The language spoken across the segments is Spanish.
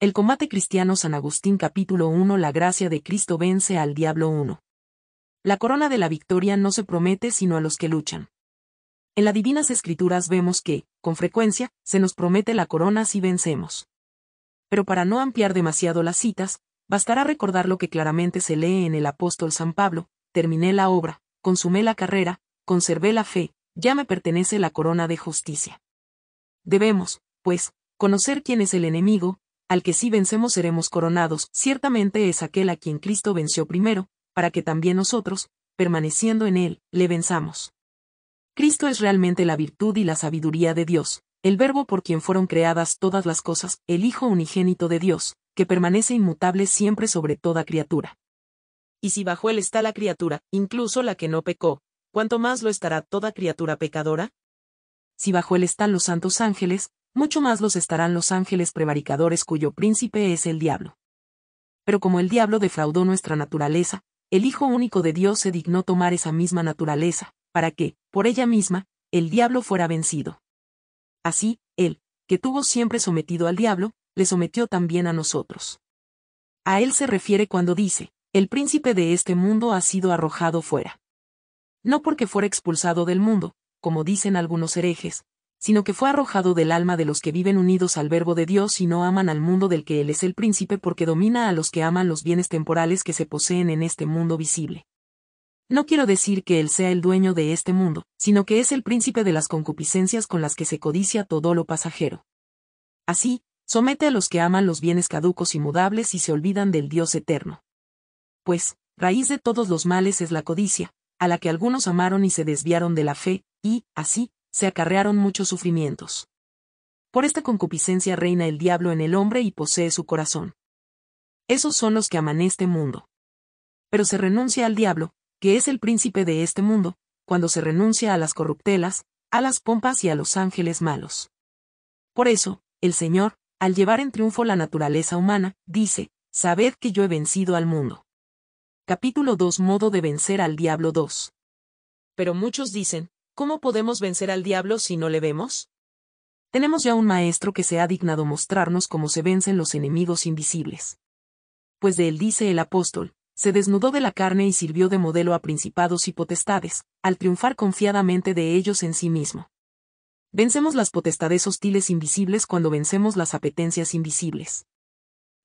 El combate cristiano San Agustín capítulo 1 La gracia de Cristo vence al diablo 1. La corona de la victoria no se promete sino a los que luchan. En las divinas escrituras vemos que, con frecuencia, se nos promete la corona si vencemos. Pero para no ampliar demasiado las citas, bastará recordar lo que claramente se lee en el apóstol San Pablo, terminé la obra, consumé la carrera, conservé la fe, ya me pertenece la corona de justicia. Debemos, pues, conocer quién es el enemigo, al que si vencemos seremos coronados, ciertamente es aquel a quien Cristo venció primero, para que también nosotros, permaneciendo en él, le venzamos. Cristo es realmente la virtud y la sabiduría de Dios, el Verbo por quien fueron creadas todas las cosas, el Hijo unigénito de Dios, que permanece inmutable siempre sobre toda criatura. Y si bajo él está la criatura, incluso la que no pecó, ¿cuánto más lo estará toda criatura pecadora? Si bajo él están los santos ángeles, mucho más los estarán los ángeles prevaricadores cuyo príncipe es el diablo. Pero como el diablo defraudó nuestra naturaleza, el Hijo único de Dios se dignó tomar esa misma naturaleza, para que, por ella misma, el diablo fuera vencido. Así, él, que tuvo siempre sometido al diablo, le sometió también a nosotros. A él se refiere cuando dice, el príncipe de este mundo ha sido arrojado fuera. No porque fuera expulsado del mundo, como dicen algunos herejes, sino que fue arrojado del alma de los que viven unidos al verbo de Dios y no aman al mundo del que Él es el príncipe porque domina a los que aman los bienes temporales que se poseen en este mundo visible. No quiero decir que Él sea el dueño de este mundo, sino que es el príncipe de las concupiscencias con las que se codicia todo lo pasajero. Así, somete a los que aman los bienes caducos y mudables y se olvidan del Dios eterno. Pues, raíz de todos los males es la codicia, a la que algunos amaron y se desviaron de la fe, y, así, se acarrearon muchos sufrimientos. Por esta concupiscencia reina el diablo en el hombre y posee su corazón. Esos son los que aman este mundo. Pero se renuncia al diablo, que es el príncipe de este mundo, cuando se renuncia a las corruptelas, a las pompas y a los ángeles malos. Por eso, el Señor, al llevar en triunfo la naturaleza humana, dice, Sabed que yo he vencido al mundo. Capítulo 2 Modo de vencer al diablo 2. Pero muchos dicen, ¿cómo podemos vencer al diablo si no le vemos? Tenemos ya un maestro que se ha dignado mostrarnos cómo se vencen los enemigos invisibles. Pues de él dice el apóstol, se desnudó de la carne y sirvió de modelo a principados y potestades, al triunfar confiadamente de ellos en sí mismo. Vencemos las potestades hostiles invisibles cuando vencemos las apetencias invisibles.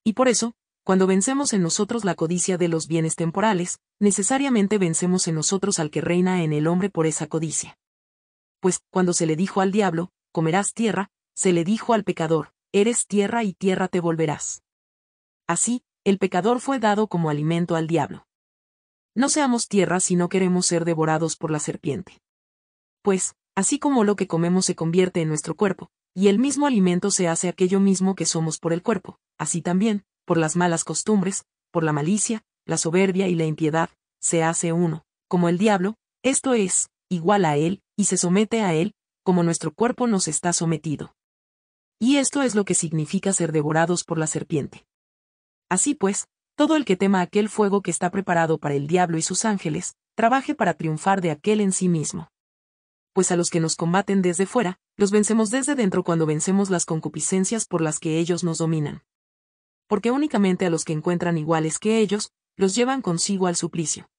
Y por eso, cuando vencemos en nosotros la codicia de los bienes temporales, necesariamente vencemos en nosotros al que reina en el hombre por esa codicia. Pues, cuando se le dijo al diablo, comerás tierra, se le dijo al pecador, eres tierra y tierra te volverás. Así, el pecador fue dado como alimento al diablo. No seamos tierra si no queremos ser devorados por la serpiente. Pues, así como lo que comemos se convierte en nuestro cuerpo, y el mismo alimento se hace aquello mismo que somos por el cuerpo, así también, por las malas costumbres, por la malicia, la soberbia y la impiedad, se hace uno, como el diablo, esto es, igual a él, y se somete a él, como nuestro cuerpo nos está sometido. Y esto es lo que significa ser devorados por la serpiente. Así pues, todo el que tema aquel fuego que está preparado para el diablo y sus ángeles, trabaje para triunfar de aquel en sí mismo. Pues a los que nos combaten desde fuera, los vencemos desde dentro cuando vencemos las concupiscencias por las que ellos nos dominan. Porque únicamente a los que encuentran iguales que ellos, los llevan consigo al suplicio.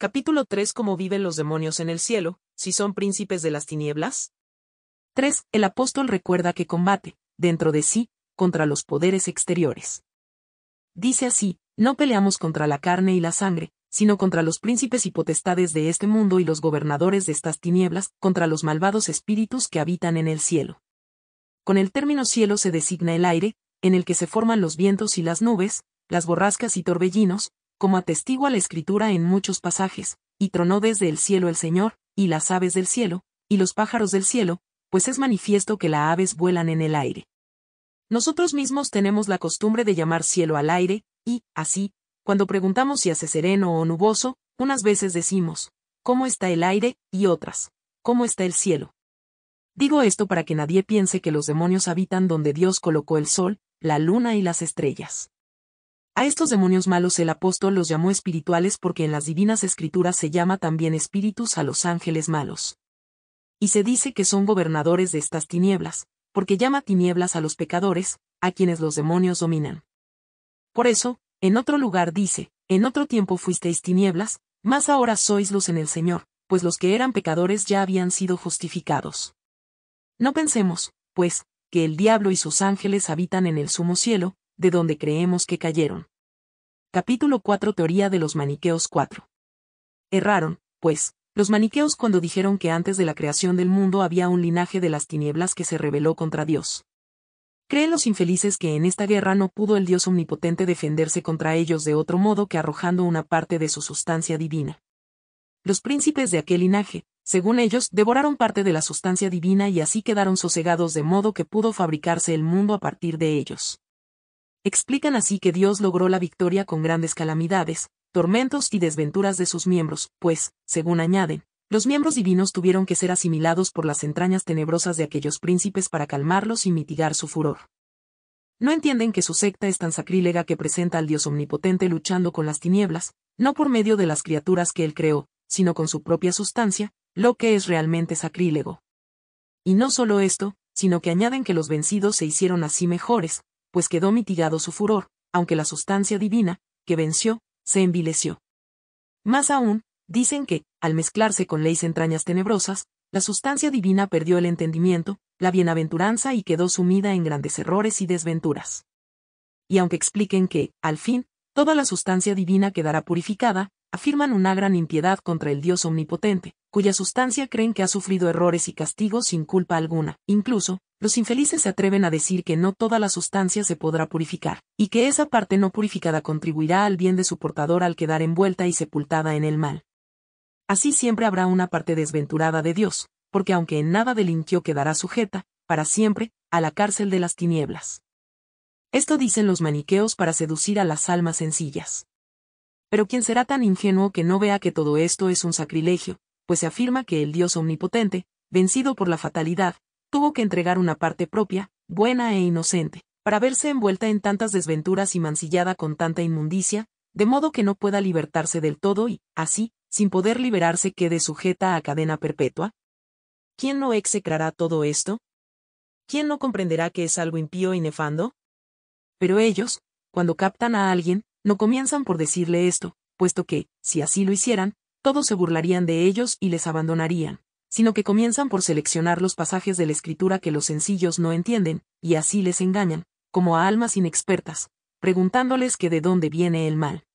Capítulo 3 ¿Cómo viven los demonios en el cielo, si son príncipes de las tinieblas? 3. El apóstol recuerda que combate, dentro de sí, contra los poderes exteriores. Dice así, no peleamos contra la carne y la sangre, sino contra los príncipes y potestades de este mundo y los gobernadores de estas tinieblas, contra los malvados espíritus que habitan en el cielo. Con el término cielo se designa el aire, en el que se forman los vientos y las nubes, las borrascas y torbellinos, como atestigua la escritura en muchos pasajes, y tronó desde el cielo el Señor, y las aves del cielo, y los pájaros del cielo, pues es manifiesto que las aves vuelan en el aire. Nosotros mismos tenemos la costumbre de llamar cielo al aire, y, así, cuando preguntamos si hace sereno o nuboso, unas veces decimos, ¿cómo está el aire? y otras, ¿cómo está el cielo? Digo esto para que nadie piense que los demonios habitan donde Dios colocó el sol, la luna y las estrellas. A estos demonios malos el apóstol los llamó espirituales porque en las divinas escrituras se llama también espíritus a los ángeles malos. Y se dice que son gobernadores de estas tinieblas, porque llama tinieblas a los pecadores, a quienes los demonios dominan. Por eso, en otro lugar dice, en otro tiempo fuisteis tinieblas, mas ahora sois luz en el Señor, pues los que eran pecadores ya habían sido justificados. No pensemos, pues, que el diablo y sus ángeles habitan en el sumo cielo, de donde creemos que cayeron. Capítulo 4 Teoría de los Maniqueos 4. Erraron, pues, los maniqueos cuando dijeron que antes de la creación del mundo había un linaje de las tinieblas que se rebeló contra Dios. Creen los infelices que en esta guerra no pudo el Dios omnipotente defenderse contra ellos de otro modo que arrojando una parte de su sustancia divina. Los príncipes de aquel linaje, según ellos, devoraron parte de la sustancia divina y así quedaron sosegados de modo que pudo fabricarse el mundo a partir de ellos. Explican así que Dios logró la victoria con grandes calamidades, tormentos y desventuras de sus miembros, pues, según añaden, los miembros divinos tuvieron que ser asimilados por las entrañas tenebrosas de aquellos príncipes para calmarlos y mitigar su furor. No entienden que su secta es tan sacrílega que presenta al Dios omnipotente luchando con las tinieblas, no por medio de las criaturas que él creó, sino con su propia sustancia, lo que es realmente sacrílego. Y no solo esto, sino que añaden que los vencidos se hicieron así mejores, pues quedó mitigado su furor, aunque la sustancia divina, que venció, se envileció. Más aún, dicen que, al mezclarse con leyes entrañas tenebrosas, la sustancia divina perdió el entendimiento, la bienaventuranza y quedó sumida en grandes errores y desventuras. Y aunque expliquen que, al fin, toda la sustancia divina quedará purificada, afirman una gran impiedad contra el Dios omnipotente, cuya sustancia creen que ha sufrido errores y castigos sin culpa alguna. Incluso, los infelices se atreven a decir que no toda la sustancia se podrá purificar, y que esa parte no purificada contribuirá al bien de su portador al quedar envuelta y sepultada en el mal. Así siempre habrá una parte desventurada de Dios, porque aunque en nada delinquió quedará sujeta, para siempre, a la cárcel de las tinieblas. Esto dicen los maniqueos para seducir a las almas sencillas. Pero ¿quién será tan ingenuo que no vea que todo esto es un sacrilegio, pues se afirma que el Dios omnipotente, vencido por la fatalidad, tuvo que entregar una parte propia, buena e inocente, para verse envuelta en tantas desventuras y mancillada con tanta inmundicia, de modo que no pueda libertarse del todo y, así, sin poder liberarse quede sujeta a cadena perpetua? ¿Quién no execrará todo esto? ¿Quién no comprenderá que es algo impío y nefando? Pero ellos, cuando captan a alguien, no comienzan por decirle esto, puesto que, si así lo hicieran, todos se burlarían de ellos y les abandonarían, sino que comienzan por seleccionar los pasajes de la escritura que los sencillos no entienden, y así les engañan, como a almas inexpertas, preguntándoles que de dónde viene el mal.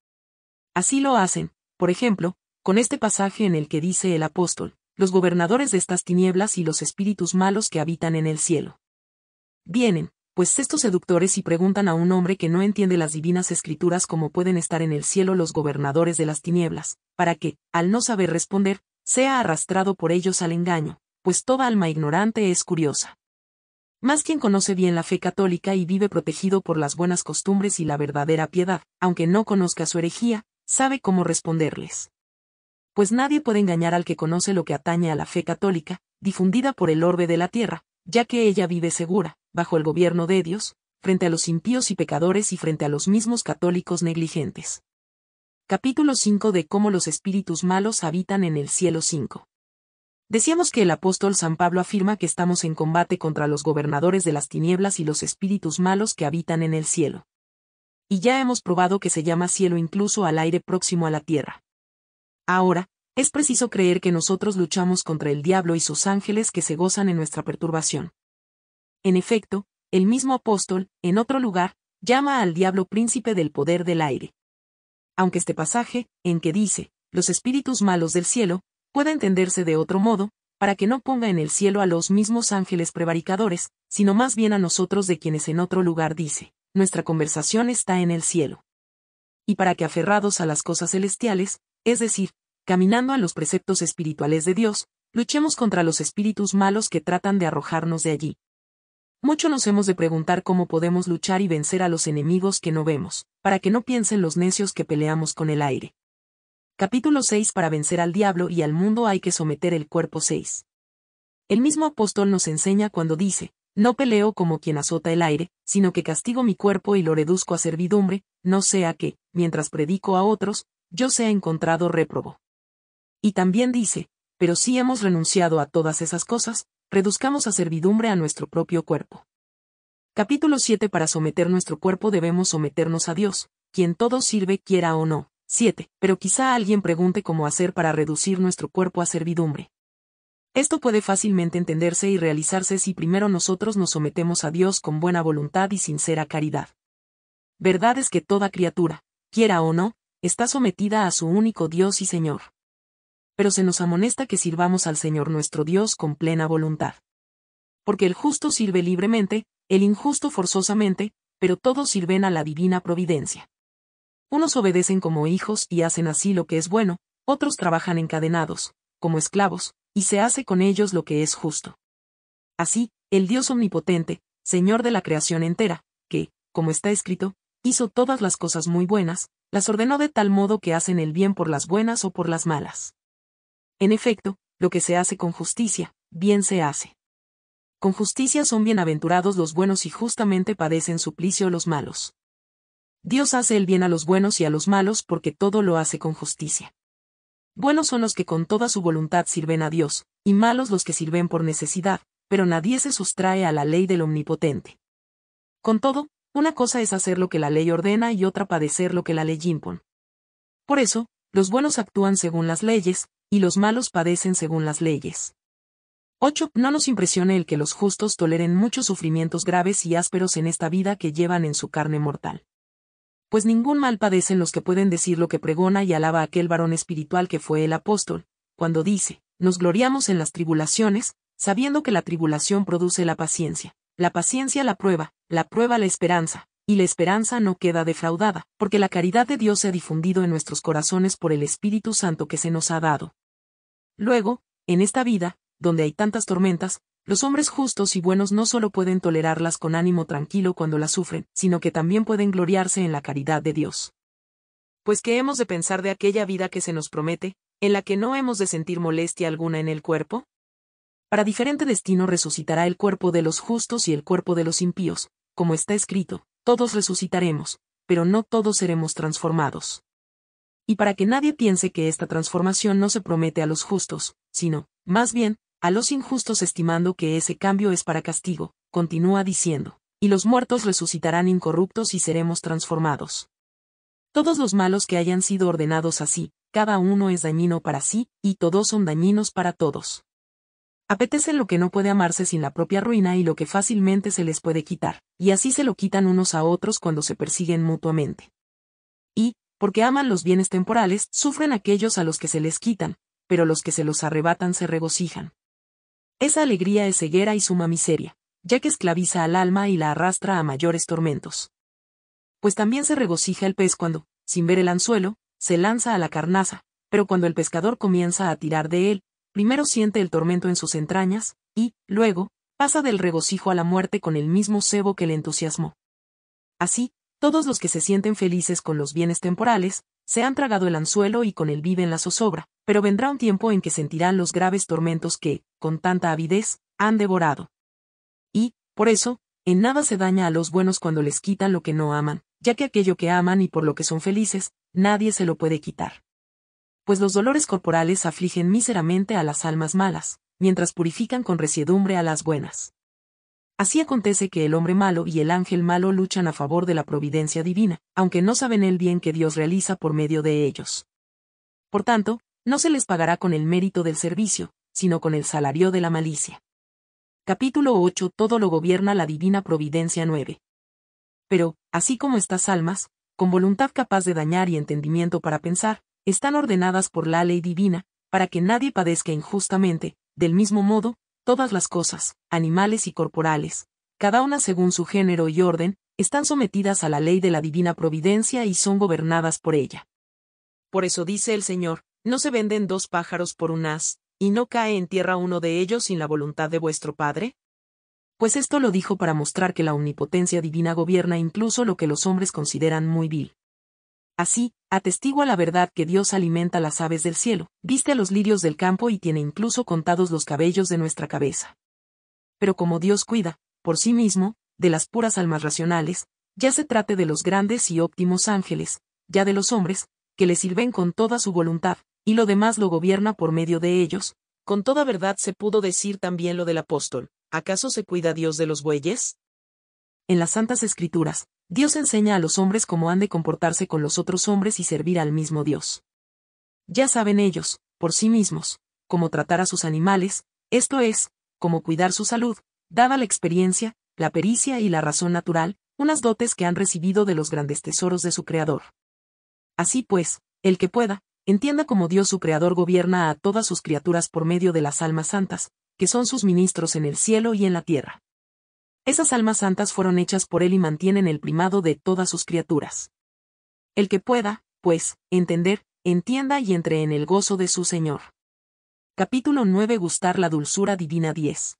Así lo hacen, por ejemplo, con este pasaje en el que dice el apóstol, los gobernadores de estas tinieblas y los espíritus malos que habitan en el cielo. Vienen, pues estos seductores y preguntan a un hombre que no entiende las divinas escrituras cómo pueden estar en el cielo los gobernadores de las tinieblas, para que, al no saber responder, sea arrastrado por ellos al engaño, pues toda alma ignorante es curiosa. Más quien conoce bien la fe católica y vive protegido por las buenas costumbres y la verdadera piedad, aunque no conozca su herejía, sabe cómo responderles. Pues nadie puede engañar al que conoce lo que atañe a la fe católica, difundida por el orbe de la tierra, ya que ella vive segura, bajo el gobierno de Dios, frente a los impíos y pecadores y frente a los mismos católicos negligentes. Capítulo 5 de cómo los espíritus malos habitan en el cielo 5. Decíamos que el apóstol San Pablo afirma que estamos en combate contra los gobernadores de las tinieblas y los espíritus malos que habitan en el cielo. Y ya hemos probado que se llama cielo incluso al aire próximo a la tierra. Ahora, es preciso creer que nosotros luchamos contra el diablo y sus ángeles que se gozan en nuestra perturbación. En efecto, el mismo apóstol, en otro lugar, llama al diablo príncipe del poder del aire. Aunque este pasaje, en que dice, los espíritus malos del cielo, pueda entenderse de otro modo, para que no ponga en el cielo a los mismos ángeles prevaricadores, sino más bien a nosotros de quienes en otro lugar dice, nuestra conversación está en el cielo. Y para que aferrados a las cosas celestiales, es decir, caminando a los preceptos espirituales de Dios, luchemos contra los espíritus malos que tratan de arrojarnos de allí. Mucho nos hemos de preguntar cómo podemos luchar y vencer a los enemigos que no vemos, para que no piensen los necios que peleamos con el aire. Capítulo 6 Para vencer al diablo y al mundo hay que someter el cuerpo 6. El mismo apóstol nos enseña cuando dice, no peleo como quien azota el aire, sino que castigo mi cuerpo y lo reduzco a servidumbre, no sea que, mientras predico a otros, yo sea encontrado réprobo. Y también dice, pero si hemos renunciado a todas esas cosas, reduzcamos a servidumbre a nuestro propio cuerpo. Capítulo 7 Para someter nuestro cuerpo debemos someternos a Dios, quien todo sirve quiera o no. 7. Pero quizá alguien pregunte cómo hacer para reducir nuestro cuerpo a servidumbre. Esto puede fácilmente entenderse y realizarse si primero nosotros nos sometemos a Dios con buena voluntad y sincera caridad. Verdad es que toda criatura, quiera o no, está sometida a su único Dios y Señor. Pero se nos amonesta que sirvamos al Señor nuestro Dios con plena voluntad. Porque el justo sirve libremente, el injusto forzosamente, pero todos sirven a la divina providencia. Unos obedecen como hijos y hacen así lo que es bueno, otros trabajan encadenados, como esclavos, y se hace con ellos lo que es justo. Así, el Dios omnipotente, Señor de la creación entera, que, como está escrito, hizo todas las cosas muy buenas, las ordenó de tal modo que hacen el bien por las buenas o por las malas. En efecto, lo que se hace con justicia, bien se hace. Con justicia son bienaventurados los buenos y justamente padecen suplicio los malos. Dios hace el bien a los buenos y a los malos porque todo lo hace con justicia. Buenos son los que con toda su voluntad sirven a Dios, y malos los que sirven por necesidad, pero nadie se sustrae a la ley del Omnipotente. Con todo, una cosa es hacer lo que la ley ordena y otra padecer lo que la ley impone. Por eso, los buenos actúan según las leyes, y los malos padecen según las leyes. 8. No nos impresione el que los justos toleren muchos sufrimientos graves y ásperos en esta vida que llevan en su carne mortal pues ningún mal padecen los que pueden decir lo que pregona y alaba aquel varón espiritual que fue el apóstol, cuando dice, nos gloriamos en las tribulaciones, sabiendo que la tribulación produce la paciencia, la paciencia la prueba, la prueba la esperanza, y la esperanza no queda defraudada, porque la caridad de Dios se ha difundido en nuestros corazones por el Espíritu Santo que se nos ha dado. Luego, en esta vida, donde hay tantas tormentas, los hombres justos y buenos no solo pueden tolerarlas con ánimo tranquilo cuando las sufren, sino que también pueden gloriarse en la caridad de Dios. Pues qué hemos de pensar de aquella vida que se nos promete, en la que no hemos de sentir molestia alguna en el cuerpo? Para diferente destino resucitará el cuerpo de los justos y el cuerpo de los impíos, como está escrito, todos resucitaremos, pero no todos seremos transformados. Y para que nadie piense que esta transformación no se promete a los justos, sino, más bien, a los injustos estimando que ese cambio es para castigo, continúa diciendo, y los muertos resucitarán incorruptos y seremos transformados. Todos los malos que hayan sido ordenados así, cada uno es dañino para sí, y todos son dañinos para todos. Apetecen lo que no puede amarse sin la propia ruina y lo que fácilmente se les puede quitar, y así se lo quitan unos a otros cuando se persiguen mutuamente. Y, porque aman los bienes temporales, sufren aquellos a los que se les quitan, pero los que se los arrebatan se regocijan. Esa alegría es ceguera y suma miseria, ya que esclaviza al alma y la arrastra a mayores tormentos. Pues también se regocija el pez cuando, sin ver el anzuelo, se lanza a la carnaza, pero cuando el pescador comienza a tirar de él, primero siente el tormento en sus entrañas, y, luego, pasa del regocijo a la muerte con el mismo cebo que le entusiasmó. Así, todos los que se sienten felices con los bienes temporales, se han tragado el anzuelo y con él viven la zozobra, pero vendrá un tiempo en que sentirán los graves tormentos que, con tanta avidez, han devorado. Y, por eso, en nada se daña a los buenos cuando les quitan lo que no aman, ya que aquello que aman y por lo que son felices, nadie se lo puede quitar. Pues los dolores corporales afligen míseramente a las almas malas, mientras purifican con resiedumbre a las buenas. Así acontece que el hombre malo y el ángel malo luchan a favor de la providencia divina, aunque no saben el bien que Dios realiza por medio de ellos. Por tanto, no se les pagará con el mérito del servicio, sino con el salario de la malicia. Capítulo 8 Todo lo gobierna la divina providencia 9. Pero, así como estas almas, con voluntad capaz de dañar y entendimiento para pensar, están ordenadas por la ley divina, para que nadie padezca injustamente, del mismo modo, todas las cosas, animales y corporales, cada una según su género y orden, están sometidas a la ley de la divina providencia y son gobernadas por ella. Por eso dice el Señor, no se venden dos pájaros por un as, y no cae en tierra uno de ellos sin la voluntad de vuestro Padre? Pues esto lo dijo para mostrar que la omnipotencia divina gobierna incluso lo que los hombres consideran muy vil. Así, atestigua la verdad que Dios alimenta las aves del cielo, viste a los lirios del campo y tiene incluso contados los cabellos de nuestra cabeza. Pero como Dios cuida, por sí mismo, de las puras almas racionales, ya se trate de los grandes y óptimos ángeles, ya de los hombres, que le sirven con toda su voluntad, y lo demás lo gobierna por medio de ellos, con toda verdad se pudo decir también lo del apóstol, ¿acaso se cuida Dios de los bueyes? en las Santas Escrituras, Dios enseña a los hombres cómo han de comportarse con los otros hombres y servir al mismo Dios. Ya saben ellos, por sí mismos, cómo tratar a sus animales, esto es, cómo cuidar su salud, dada la experiencia, la pericia y la razón natural, unas dotes que han recibido de los grandes tesoros de su Creador. Así pues, el que pueda, entienda cómo Dios su Creador gobierna a todas sus criaturas por medio de las almas santas, que son sus ministros en el cielo y en la tierra. Esas almas santas fueron hechas por Él y mantienen el primado de todas sus criaturas. El que pueda, pues, entender, entienda y entre en el gozo de su Señor. Capítulo 9 Gustar la dulzura divina 10.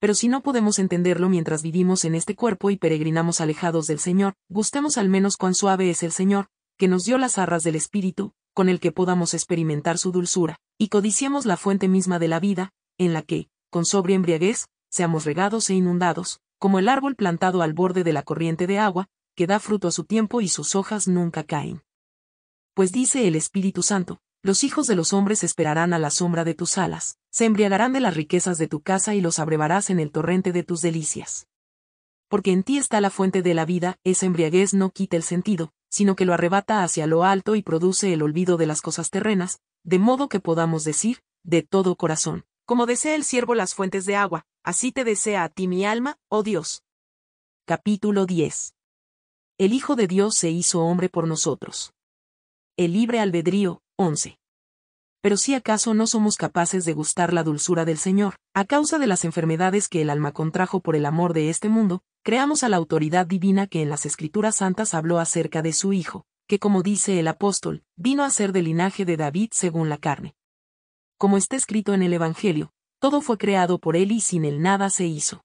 Pero si no podemos entenderlo mientras vivimos en este cuerpo y peregrinamos alejados del Señor, gustemos al menos cuán suave es el Señor, que nos dio las arras del Espíritu, con el que podamos experimentar su dulzura, y codiciemos la fuente misma de la vida, en la que, con sobria embriaguez, seamos regados e inundados, como el árbol plantado al borde de la corriente de agua, que da fruto a su tiempo y sus hojas nunca caen. Pues dice el Espíritu Santo, los hijos de los hombres esperarán a la sombra de tus alas, se embriagarán de las riquezas de tu casa y los abrevarás en el torrente de tus delicias. Porque en ti está la fuente de la vida, esa embriaguez no quita el sentido, sino que lo arrebata hacia lo alto y produce el olvido de las cosas terrenas, de modo que podamos decir, de todo corazón, como desea el siervo las fuentes de agua, así te desea a ti mi alma, oh Dios. Capítulo 10. El Hijo de Dios se hizo hombre por nosotros. El libre albedrío, 11. Pero si acaso no somos capaces de gustar la dulzura del Señor, a causa de las enfermedades que el alma contrajo por el amor de este mundo, creamos a la autoridad divina que en las Escrituras Santas habló acerca de su Hijo, que como dice el apóstol, vino a ser del linaje de David según la carne. Como está escrito en el Evangelio, todo fue creado por Él y sin Él nada se hizo.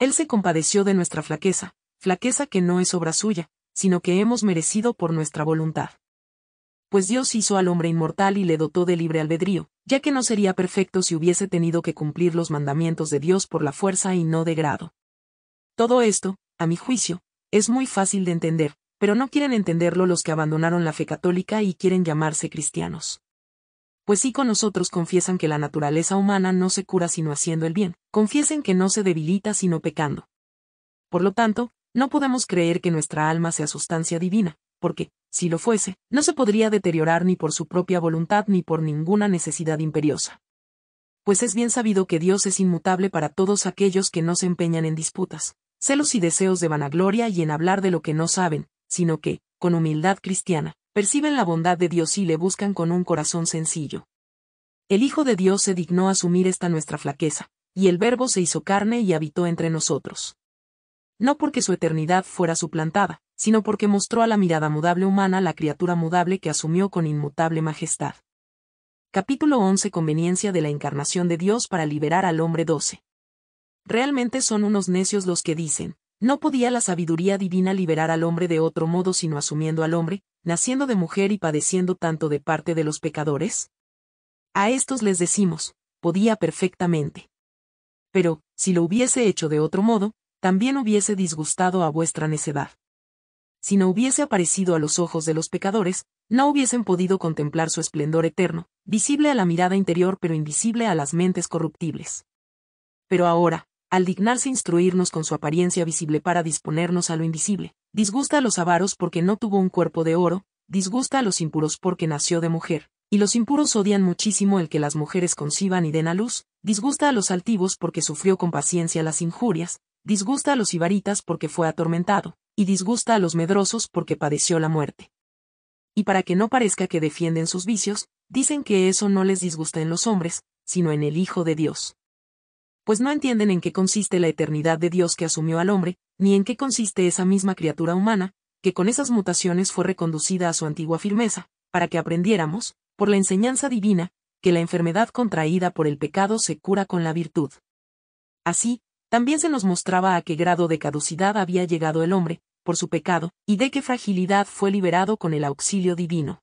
Él se compadeció de nuestra flaqueza, flaqueza que no es obra suya, sino que hemos merecido por nuestra voluntad. Pues Dios hizo al hombre inmortal y le dotó de libre albedrío, ya que no sería perfecto si hubiese tenido que cumplir los mandamientos de Dios por la fuerza y no de grado. Todo esto, a mi juicio, es muy fácil de entender, pero no quieren entenderlo los que abandonaron la fe católica y quieren llamarse cristianos pues sí con nosotros confiesan que la naturaleza humana no se cura sino haciendo el bien, confiesen que no se debilita sino pecando. Por lo tanto, no podemos creer que nuestra alma sea sustancia divina, porque, si lo fuese, no se podría deteriorar ni por su propia voluntad ni por ninguna necesidad imperiosa. Pues es bien sabido que Dios es inmutable para todos aquellos que no se empeñan en disputas, celos y deseos de vanagloria y en hablar de lo que no saben, sino que, con humildad cristiana, perciben la bondad de Dios y le buscan con un corazón sencillo. El Hijo de Dios se dignó asumir esta nuestra flaqueza, y el Verbo se hizo carne y habitó entre nosotros. No porque su eternidad fuera suplantada, sino porque mostró a la mirada mudable humana la criatura mudable que asumió con inmutable majestad. Capítulo 11 Conveniencia de la encarnación de Dios para liberar al hombre 12. Realmente son unos necios los que dicen, ¿no podía la sabiduría divina liberar al hombre de otro modo sino asumiendo al hombre, naciendo de mujer y padeciendo tanto de parte de los pecadores? A estos les decimos, podía perfectamente. Pero, si lo hubiese hecho de otro modo, también hubiese disgustado a vuestra necedad. Si no hubiese aparecido a los ojos de los pecadores, no hubiesen podido contemplar su esplendor eterno, visible a la mirada interior pero invisible a las mentes corruptibles. Pero ahora, al dignarse instruirnos con su apariencia visible para disponernos a lo invisible, disgusta a los avaros porque no tuvo un cuerpo de oro, disgusta a los impuros porque nació de mujer, y los impuros odian muchísimo el que las mujeres conciban y den a luz, disgusta a los altivos porque sufrió con paciencia las injurias, disgusta a los ibaritas porque fue atormentado, y disgusta a los medrosos porque padeció la muerte. Y para que no parezca que defienden sus vicios, dicen que eso no les disgusta en los hombres, sino en el Hijo de Dios pues no entienden en qué consiste la eternidad de Dios que asumió al hombre, ni en qué consiste esa misma criatura humana, que con esas mutaciones fue reconducida a su antigua firmeza, para que aprendiéramos, por la enseñanza divina, que la enfermedad contraída por el pecado se cura con la virtud. Así, también se nos mostraba a qué grado de caducidad había llegado el hombre, por su pecado, y de qué fragilidad fue liberado con el auxilio divino.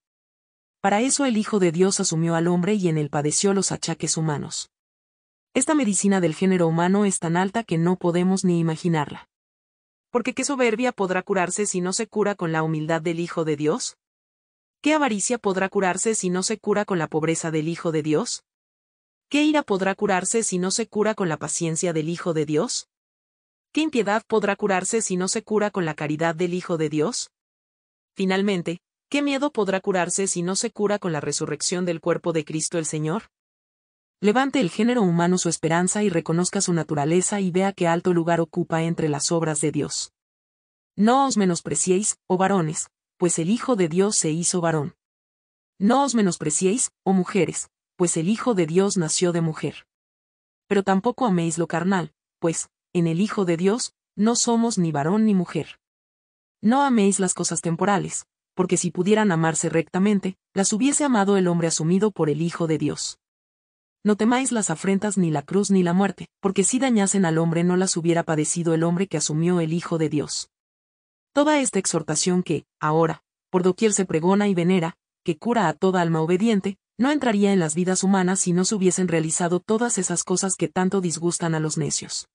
Para eso el Hijo de Dios asumió al hombre y en él padeció los achaques humanos. Esta medicina del género humano es tan alta que no podemos ni imaginarla. Porque qué soberbia podrá curarse si no se cura con la humildad del Hijo de Dios? ¿Qué avaricia podrá curarse si no se cura con la pobreza del Hijo de Dios? ¿Qué ira podrá curarse si no se cura con la paciencia del Hijo de Dios? ¿Qué impiedad podrá curarse si no se cura con la caridad del Hijo de Dios? Finalmente, ¿qué miedo podrá curarse si no se cura con la resurrección del cuerpo de Cristo el Señor? Levante el género humano su esperanza y reconozca su naturaleza y vea qué alto lugar ocupa entre las obras de Dios. No os menospreciéis, oh varones, pues el Hijo de Dios se hizo varón. No os menospreciéis, oh mujeres, pues el Hijo de Dios nació de mujer. Pero tampoco améis lo carnal, pues, en el Hijo de Dios, no somos ni varón ni mujer. No améis las cosas temporales, porque si pudieran amarse rectamente, las hubiese amado el hombre asumido por el Hijo de Dios. No temáis las afrentas ni la cruz ni la muerte, porque si dañasen al hombre no las hubiera padecido el hombre que asumió el Hijo de Dios. Toda esta exhortación que, ahora, por doquier se pregona y venera, que cura a toda alma obediente, no entraría en las vidas humanas si no se hubiesen realizado todas esas cosas que tanto disgustan a los necios.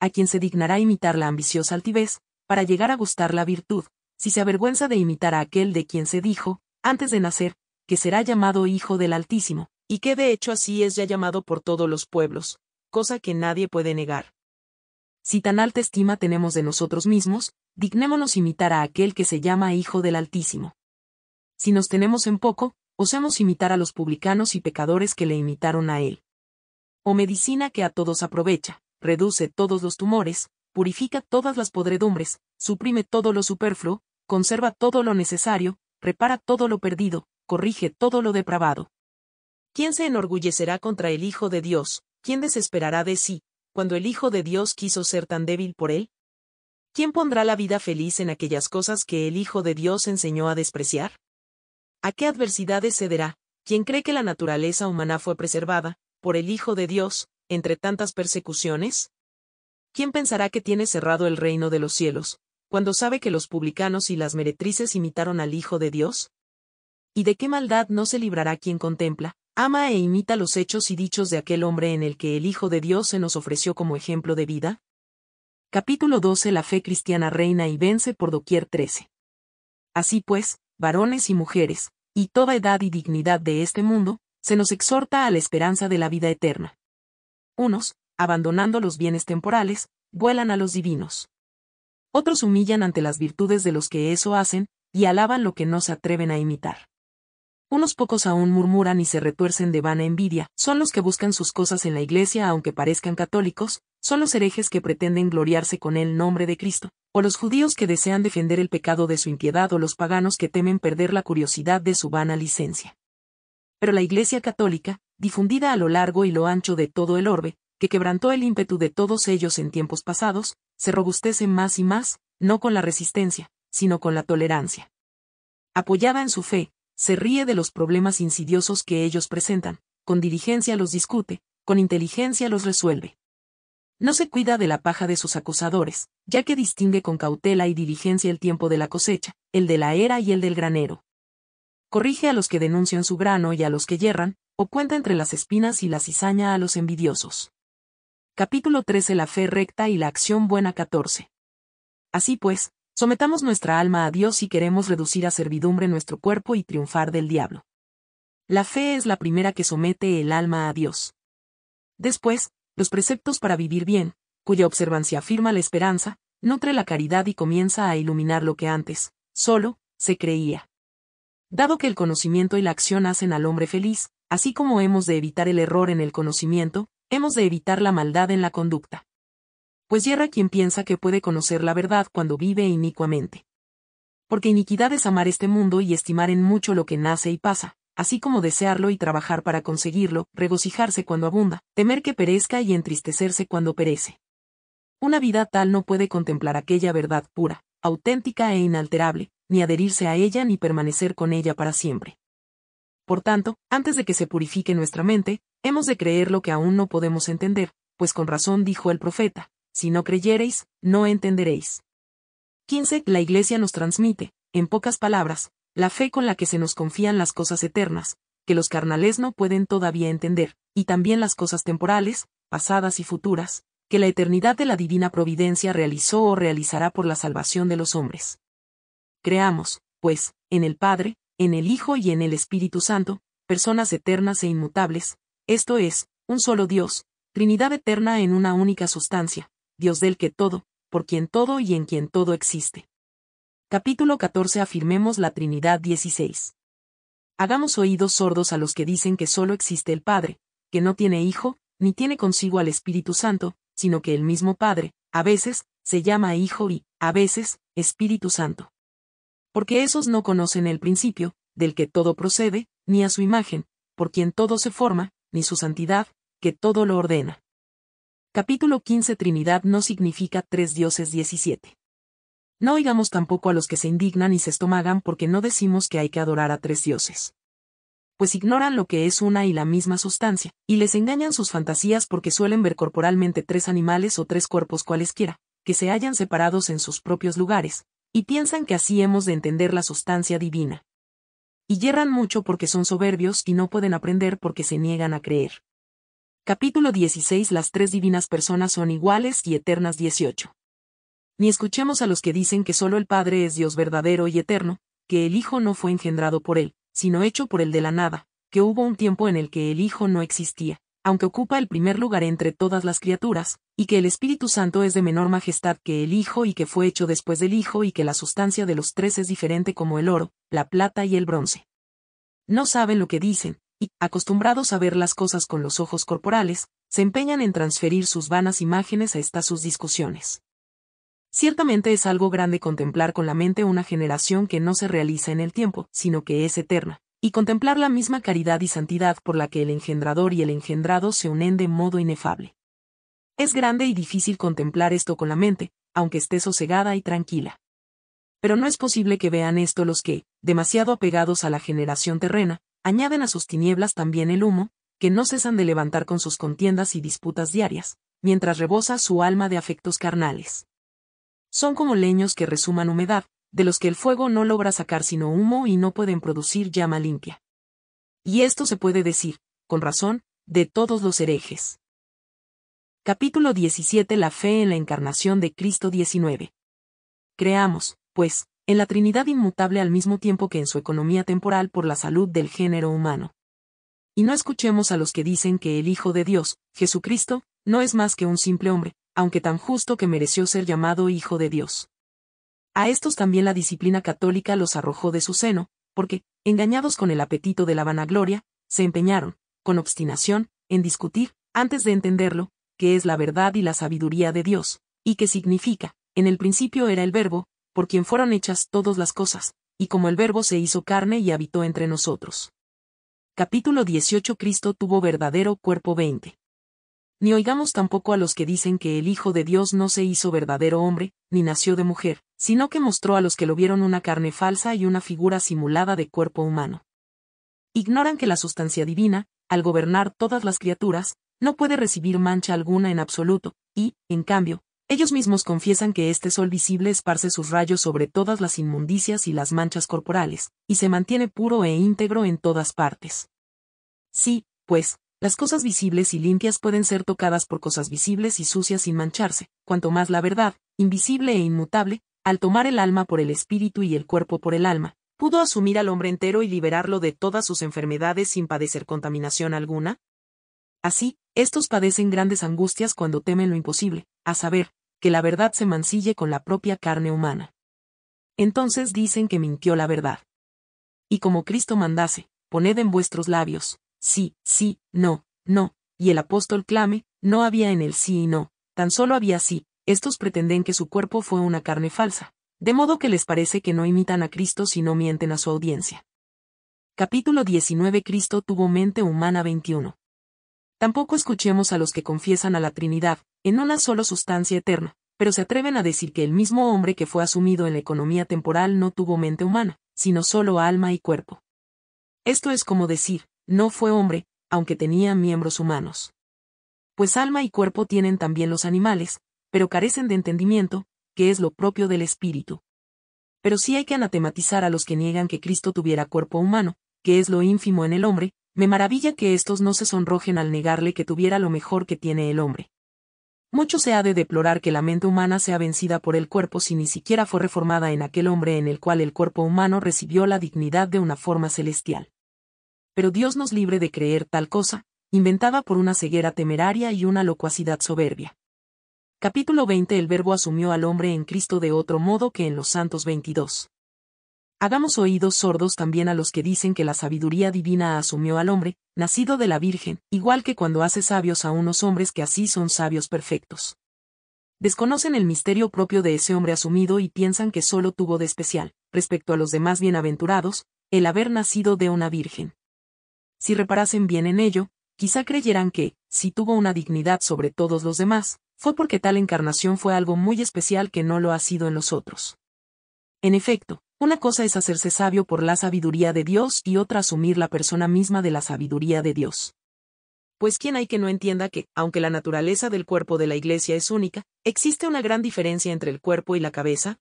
A quien se dignará imitar la ambiciosa altivez, para llegar a gustar la virtud, si se avergüenza de imitar a aquel de quien se dijo, antes de nacer, que será llamado Hijo del Altísimo, y que de hecho así es ya llamado por todos los pueblos, cosa que nadie puede negar. Si tan alta estima tenemos de nosotros mismos, dignémonos imitar a aquel que se llama Hijo del Altísimo. Si nos tenemos en poco, osemos imitar a los publicanos y pecadores que le imitaron a él. O medicina que a todos aprovecha, reduce todos los tumores, purifica todas las podredumbres, suprime todo lo superfluo, conserva todo lo necesario, repara todo lo perdido, corrige todo lo depravado. ¿Quién se enorgullecerá contra el Hijo de Dios? ¿Quién desesperará de sí, cuando el Hijo de Dios quiso ser tan débil por él? ¿Quién pondrá la vida feliz en aquellas cosas que el Hijo de Dios enseñó a despreciar? ¿A qué adversidades cederá, quien cree que la naturaleza humana fue preservada, por el Hijo de Dios, entre tantas persecuciones? ¿Quién pensará que tiene cerrado el reino de los cielos, cuando sabe que los publicanos y las meretrices imitaron al Hijo de Dios? ¿Y de qué maldad no se librará quien contempla, ama e imita los hechos y dichos de aquel hombre en el que el Hijo de Dios se nos ofreció como ejemplo de vida? Capítulo 12 La fe cristiana reina y vence por doquier 13. Así pues, varones y mujeres, y toda edad y dignidad de este mundo, se nos exhorta a la esperanza de la vida eterna. Unos, abandonando los bienes temporales, vuelan a los divinos. Otros humillan ante las virtudes de los que eso hacen, y alaban lo que no se atreven a imitar. Unos pocos aún murmuran y se retuercen de vana envidia, son los que buscan sus cosas en la iglesia aunque parezcan católicos, son los herejes que pretenden gloriarse con el nombre de Cristo, o los judíos que desean defender el pecado de su impiedad o los paganos que temen perder la curiosidad de su vana licencia. Pero la Iglesia católica, difundida a lo largo y lo ancho de todo el orbe, que quebrantó el ímpetu de todos ellos en tiempos pasados, se robustece más y más, no con la resistencia, sino con la tolerancia. Apoyada en su fe, se ríe de los problemas insidiosos que ellos presentan, con diligencia los discute, con inteligencia los resuelve. No se cuida de la paja de sus acusadores, ya que distingue con cautela y diligencia el tiempo de la cosecha, el de la era y el del granero. Corrige a los que denuncian su grano y a los que yerran, o cuenta entre las espinas y la cizaña a los envidiosos. Capítulo 13 La fe recta y la acción buena 14. Así pues, Sometamos nuestra alma a Dios si queremos reducir a servidumbre nuestro cuerpo y triunfar del diablo. La fe es la primera que somete el alma a Dios. Después, los preceptos para vivir bien, cuya observancia afirma la esperanza, nutre la caridad y comienza a iluminar lo que antes, solo, se creía. Dado que el conocimiento y la acción hacen al hombre feliz, así como hemos de evitar el error en el conocimiento, hemos de evitar la maldad en la conducta pues yerra quien piensa que puede conocer la verdad cuando vive inicuamente. Porque iniquidad es amar este mundo y estimar en mucho lo que nace y pasa, así como desearlo y trabajar para conseguirlo, regocijarse cuando abunda, temer que perezca y entristecerse cuando perece. Una vida tal no puede contemplar aquella verdad pura, auténtica e inalterable, ni adherirse a ella ni permanecer con ella para siempre. Por tanto, antes de que se purifique nuestra mente, hemos de creer lo que aún no podemos entender, pues con razón dijo el profeta, si no creyereis, no entenderéis. 15. La Iglesia nos transmite, en pocas palabras, la fe con la que se nos confían las cosas eternas, que los carnales no pueden todavía entender, y también las cosas temporales, pasadas y futuras, que la eternidad de la divina providencia realizó o realizará por la salvación de los hombres. Creamos, pues, en el Padre, en el Hijo y en el Espíritu Santo, personas eternas e inmutables, esto es, un solo Dios, Trinidad eterna en una única sustancia, Dios del que todo, por quien todo y en quien todo existe. Capítulo 14 Afirmemos la Trinidad 16. Hagamos oídos sordos a los que dicen que solo existe el Padre, que no tiene Hijo, ni tiene consigo al Espíritu Santo, sino que el mismo Padre, a veces, se llama Hijo y, a veces, Espíritu Santo. Porque esos no conocen el principio, del que todo procede, ni a su imagen, por quien todo se forma, ni su santidad, que todo lo ordena. Capítulo 15 Trinidad no significa tres dioses 17. No oigamos tampoco a los que se indignan y se estomagan porque no decimos que hay que adorar a tres dioses. Pues ignoran lo que es una y la misma sustancia, y les engañan sus fantasías porque suelen ver corporalmente tres animales o tres cuerpos cualesquiera, que se hallan separados en sus propios lugares, y piensan que así hemos de entender la sustancia divina. Y yerran mucho porque son soberbios y no pueden aprender porque se niegan a creer. Capítulo 16 Las tres divinas personas son iguales y eternas 18 ni escuchemos a los que dicen que solo el Padre es Dios verdadero y eterno, que el Hijo no fue engendrado por él, sino hecho por el de la nada, que hubo un tiempo en el que el Hijo no existía, aunque ocupa el primer lugar entre todas las criaturas, y que el Espíritu Santo es de menor majestad que el Hijo y que fue hecho después del Hijo y que la sustancia de los tres es diferente como el oro, la plata y el bronce. No saben lo que dicen, y, acostumbrados a ver las cosas con los ojos corporales, se empeñan en transferir sus vanas imágenes a estas sus discusiones. Ciertamente es algo grande contemplar con la mente una generación que no se realiza en el tiempo, sino que es eterna, y contemplar la misma caridad y santidad por la que el engendrador y el engendrado se unen de modo inefable. Es grande y difícil contemplar esto con la mente, aunque esté sosegada y tranquila. Pero no es posible que vean esto los que, demasiado apegados a la generación terrena, añaden a sus tinieblas también el humo, que no cesan de levantar con sus contiendas y disputas diarias, mientras rebosa su alma de afectos carnales. Son como leños que resuman humedad, de los que el fuego no logra sacar sino humo y no pueden producir llama limpia. Y esto se puede decir, con razón, de todos los herejes. Capítulo 17 La fe en la encarnación de Cristo 19. Creamos, pues, en la Trinidad inmutable al mismo tiempo que en su economía temporal por la salud del género humano. Y no escuchemos a los que dicen que el Hijo de Dios, Jesucristo, no es más que un simple hombre, aunque tan justo que mereció ser llamado Hijo de Dios. A estos también la disciplina católica los arrojó de su seno, porque, engañados con el apetito de la vanagloria, se empeñaron, con obstinación, en discutir, antes de entenderlo, qué es la verdad y la sabiduría de Dios, y qué significa, en el principio era el Verbo, por quien fueron hechas todas las cosas, y como el Verbo se hizo carne y habitó entre nosotros. Capítulo 18 Cristo tuvo verdadero cuerpo 20 ni oigamos tampoco a los que dicen que el Hijo de Dios no se hizo verdadero hombre, ni nació de mujer, sino que mostró a los que lo vieron una carne falsa y una figura simulada de cuerpo humano. Ignoran que la sustancia divina, al gobernar todas las criaturas, no puede recibir mancha alguna en absoluto, y, en cambio, ellos mismos confiesan que este sol visible esparce sus rayos sobre todas las inmundicias y las manchas corporales, y se mantiene puro e íntegro en todas partes. Sí, pues, las cosas visibles y limpias pueden ser tocadas por cosas visibles y sucias sin mancharse, cuanto más la verdad, invisible e inmutable, al tomar el alma por el espíritu y el cuerpo por el alma, pudo asumir al hombre entero y liberarlo de todas sus enfermedades sin padecer contaminación alguna? Así, estos padecen grandes angustias cuando temen lo imposible, a saber, que la verdad se mancille con la propia carne humana. Entonces dicen que mintió la verdad. Y como Cristo mandase, poned en vuestros labios, sí, sí, no, no, y el apóstol clame, no había en el sí y no, tan solo había sí, estos pretenden que su cuerpo fue una carne falsa, de modo que les parece que no imitan a Cristo si no mienten a su audiencia. Capítulo 19 Cristo tuvo mente humana 21. Tampoco escuchemos a los que confiesan a la Trinidad, en una sola sustancia eterna, pero se atreven a decir que el mismo hombre que fue asumido en la economía temporal no tuvo mente humana, sino solo alma y cuerpo. Esto es como decir, no fue hombre, aunque tenía miembros humanos. Pues alma y cuerpo tienen también los animales, pero carecen de entendimiento, que es lo propio del espíritu. Pero sí hay que anatematizar a los que niegan que Cristo tuviera cuerpo humano, que es lo ínfimo en el hombre, me maravilla que estos no se sonrojen al negarle que tuviera lo mejor que tiene el hombre. Mucho se ha de deplorar que la mente humana sea vencida por el cuerpo si ni siquiera fue reformada en aquel hombre en el cual el cuerpo humano recibió la dignidad de una forma celestial pero Dios nos libre de creer tal cosa, inventada por una ceguera temeraria y una locuacidad soberbia. Capítulo 20 El Verbo asumió al hombre en Cristo de otro modo que en los Santos 22. Hagamos oídos sordos también a los que dicen que la sabiduría divina asumió al hombre, nacido de la Virgen, igual que cuando hace sabios a unos hombres que así son sabios perfectos. Desconocen el misterio propio de ese hombre asumido y piensan que solo tuvo de especial, respecto a los demás bienaventurados, el haber nacido de una Virgen. Si reparasen bien en ello, quizá creyeran que, si tuvo una dignidad sobre todos los demás, fue porque tal encarnación fue algo muy especial que no lo ha sido en los otros. En efecto, una cosa es hacerse sabio por la sabiduría de Dios y otra asumir la persona misma de la sabiduría de Dios. Pues quién hay que no entienda que, aunque la naturaleza del cuerpo de la Iglesia es única, existe una gran diferencia entre el cuerpo y la cabeza.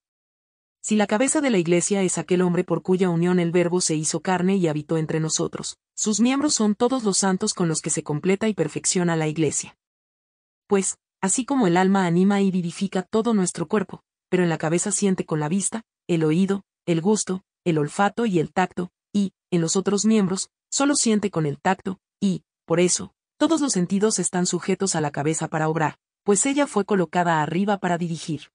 Si la cabeza de la Iglesia es aquel hombre por cuya unión el Verbo se hizo carne y habitó entre nosotros, sus miembros son todos los santos con los que se completa y perfecciona la Iglesia. Pues, así como el alma anima y vivifica todo nuestro cuerpo, pero en la cabeza siente con la vista, el oído, el gusto, el olfato y el tacto, y, en los otros miembros, solo siente con el tacto, y, por eso, todos los sentidos están sujetos a la cabeza para obrar, pues ella fue colocada arriba para dirigir.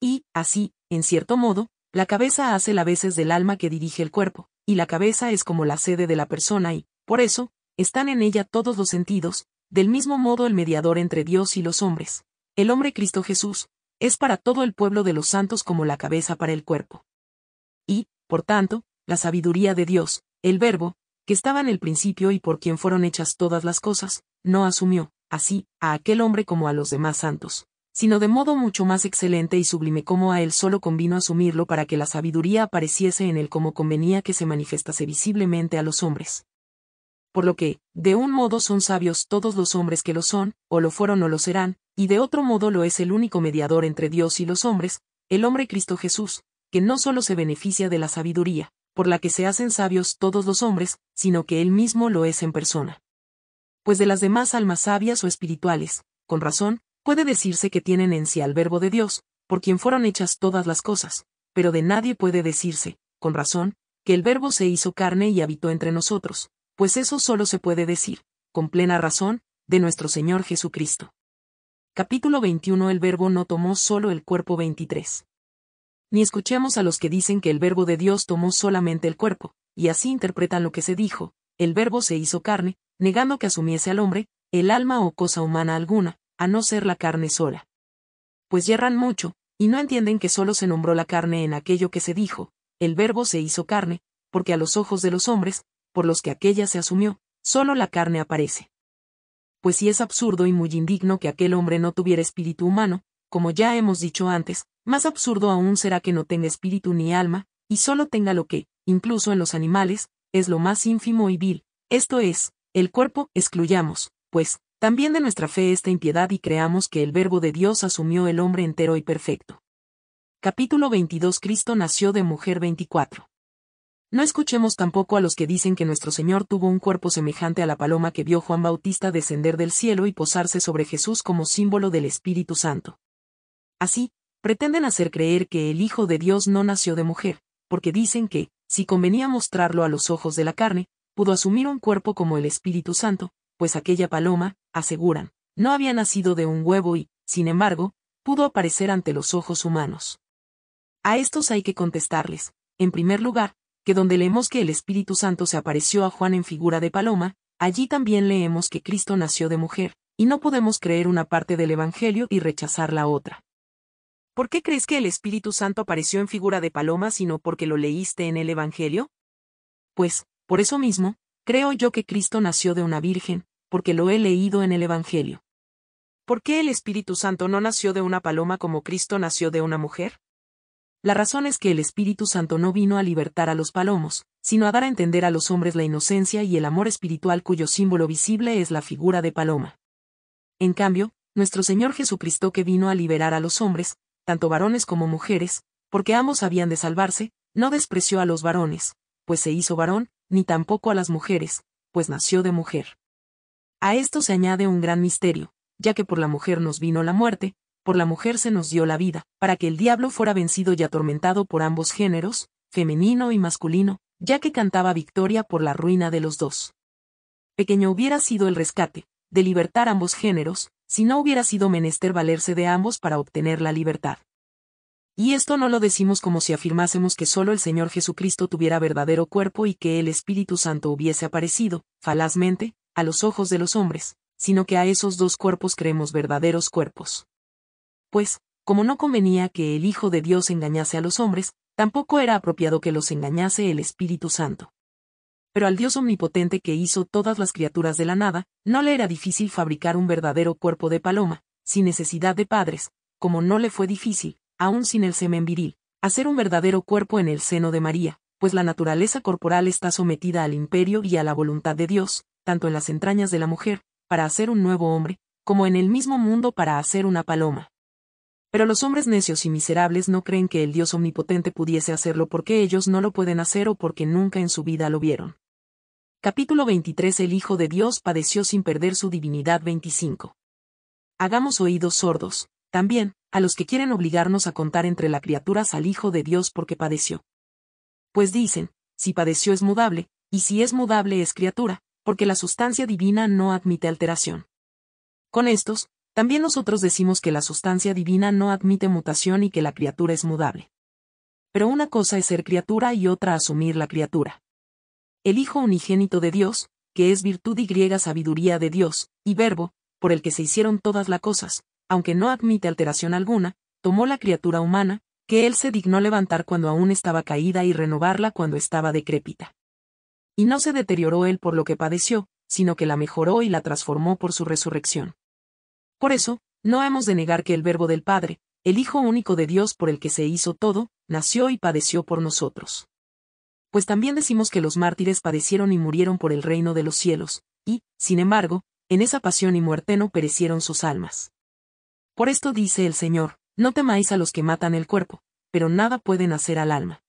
Y, así, en cierto modo, la cabeza hace la veces del alma que dirige el cuerpo, y la cabeza es como la sede de la persona y, por eso, están en ella todos los sentidos, del mismo modo el mediador entre Dios y los hombres, el hombre Cristo Jesús, es para todo el pueblo de los santos como la cabeza para el cuerpo. Y, por tanto, la sabiduría de Dios, el Verbo, que estaba en el principio y por quien fueron hechas todas las cosas, no asumió, así, a aquel hombre como a los demás santos, sino de modo mucho más excelente y sublime como a él solo convino asumirlo para que la sabiduría apareciese en él como convenía que se manifestase visiblemente a los hombres. Por lo que, de un modo son sabios todos los hombres que lo son, o lo fueron o lo serán, y de otro modo lo es el único mediador entre Dios y los hombres, el hombre Cristo Jesús, que no solo se beneficia de la sabiduría, por la que se hacen sabios todos los hombres, sino que él mismo lo es en persona. Pues de las demás almas sabias o espirituales, con razón, puede decirse que tienen en sí al Verbo de Dios, por quien fueron hechas todas las cosas, pero de nadie puede decirse, con razón, que el Verbo se hizo carne y habitó entre nosotros, pues eso solo se puede decir, con plena razón, de nuestro Señor Jesucristo. Capítulo 21 El Verbo no tomó solo el cuerpo 23. Ni escuchemos a los que dicen que el Verbo de Dios tomó solamente el cuerpo, y así interpretan lo que se dijo, el Verbo se hizo carne, negando que asumiese al hombre, el alma o cosa humana alguna, a no ser la carne sola. Pues yerran mucho, y no entienden que solo se nombró la carne en aquello que se dijo, el Verbo se hizo carne, porque a los ojos de los hombres, por los que aquella se asumió, solo la carne aparece. Pues si es absurdo y muy indigno que aquel hombre no tuviera espíritu humano, como ya hemos dicho antes, más absurdo aún será que no tenga espíritu ni alma, y solo tenga lo que, incluso en los animales, es lo más ínfimo y vil, esto es, el cuerpo, excluyamos, pues, también de nuestra fe esta impiedad y creamos que el Verbo de Dios asumió el hombre entero y perfecto. Capítulo 22 Cristo nació de mujer 24. No escuchemos tampoco a los que dicen que nuestro Señor tuvo un cuerpo semejante a la paloma que vio Juan Bautista descender del cielo y posarse sobre Jesús como símbolo del Espíritu Santo. Así, pretenden hacer creer que el Hijo de Dios no nació de mujer, porque dicen que, si convenía mostrarlo a los ojos de la carne, pudo asumir un cuerpo como el Espíritu Santo, pues aquella paloma, aseguran, no había nacido de un huevo y, sin embargo, pudo aparecer ante los ojos humanos. A estos hay que contestarles, en primer lugar, que donde leemos que el Espíritu Santo se apareció a Juan en figura de paloma, allí también leemos que Cristo nació de mujer, y no podemos creer una parte del Evangelio y rechazar la otra. ¿Por qué crees que el Espíritu Santo apareció en figura de paloma sino porque lo leíste en el Evangelio? Pues, por eso mismo, creo yo que Cristo nació de una virgen, porque lo he leído en el Evangelio. ¿Por qué el Espíritu Santo no nació de una paloma como Cristo nació de una mujer? La razón es que el Espíritu Santo no vino a libertar a los palomos, sino a dar a entender a los hombres la inocencia y el amor espiritual cuyo símbolo visible es la figura de paloma. En cambio, nuestro Señor Jesucristo que vino a liberar a los hombres, tanto varones como mujeres, porque ambos habían de salvarse, no despreció a los varones, pues se hizo varón, ni tampoco a las mujeres, pues nació de mujer. A esto se añade un gran misterio, ya que por la mujer nos vino la muerte, por la mujer se nos dio la vida, para que el diablo fuera vencido y atormentado por ambos géneros, femenino y masculino, ya que cantaba victoria por la ruina de los dos. Pequeño hubiera sido el rescate, de libertar ambos géneros, si no hubiera sido menester valerse de ambos para obtener la libertad. Y esto no lo decimos como si afirmásemos que solo el Señor Jesucristo tuviera verdadero cuerpo y que el Espíritu Santo hubiese aparecido, falazmente, a los ojos de los hombres, sino que a esos dos cuerpos creemos verdaderos cuerpos. Pues, como no convenía que el Hijo de Dios engañase a los hombres, tampoco era apropiado que los engañase el Espíritu Santo. Pero al Dios omnipotente que hizo todas las criaturas de la nada, no le era difícil fabricar un verdadero cuerpo de paloma, sin necesidad de padres, como no le fue difícil, aún sin el semen viril, hacer un verdadero cuerpo en el seno de María, pues la naturaleza corporal está sometida al imperio y a la voluntad de Dios, tanto en las entrañas de la mujer, para hacer un nuevo hombre, como en el mismo mundo para hacer una paloma. Pero los hombres necios y miserables no creen que el Dios omnipotente pudiese hacerlo porque ellos no lo pueden hacer o porque nunca en su vida lo vieron. Capítulo 23 El Hijo de Dios padeció sin perder su divinidad 25. Hagamos oídos sordos, también, a los que quieren obligarnos a contar entre las criaturas al Hijo de Dios porque padeció. Pues dicen, si padeció es mudable, y si es mudable es criatura, porque la sustancia divina no admite alteración. Con estos, también nosotros decimos que la sustancia divina no admite mutación y que la criatura es mudable. Pero una cosa es ser criatura y otra asumir la criatura. El Hijo unigénito de Dios, que es virtud y griega sabiduría de Dios, y verbo, por el que se hicieron todas las cosas, aunque no admite alteración alguna, tomó la criatura humana, que él se dignó levantar cuando aún estaba caída y renovarla cuando estaba decrépita. Y no se deterioró él por lo que padeció, sino que la mejoró y la transformó por su resurrección. Por eso, no hemos de negar que el Verbo del Padre, el Hijo único de Dios por el que se hizo todo, nació y padeció por nosotros. Pues también decimos que los mártires padecieron y murieron por el reino de los cielos, y, sin embargo, en esa pasión y muerte no perecieron sus almas. Por esto dice el Señor, no temáis a los que matan el cuerpo, pero nada pueden hacer al alma.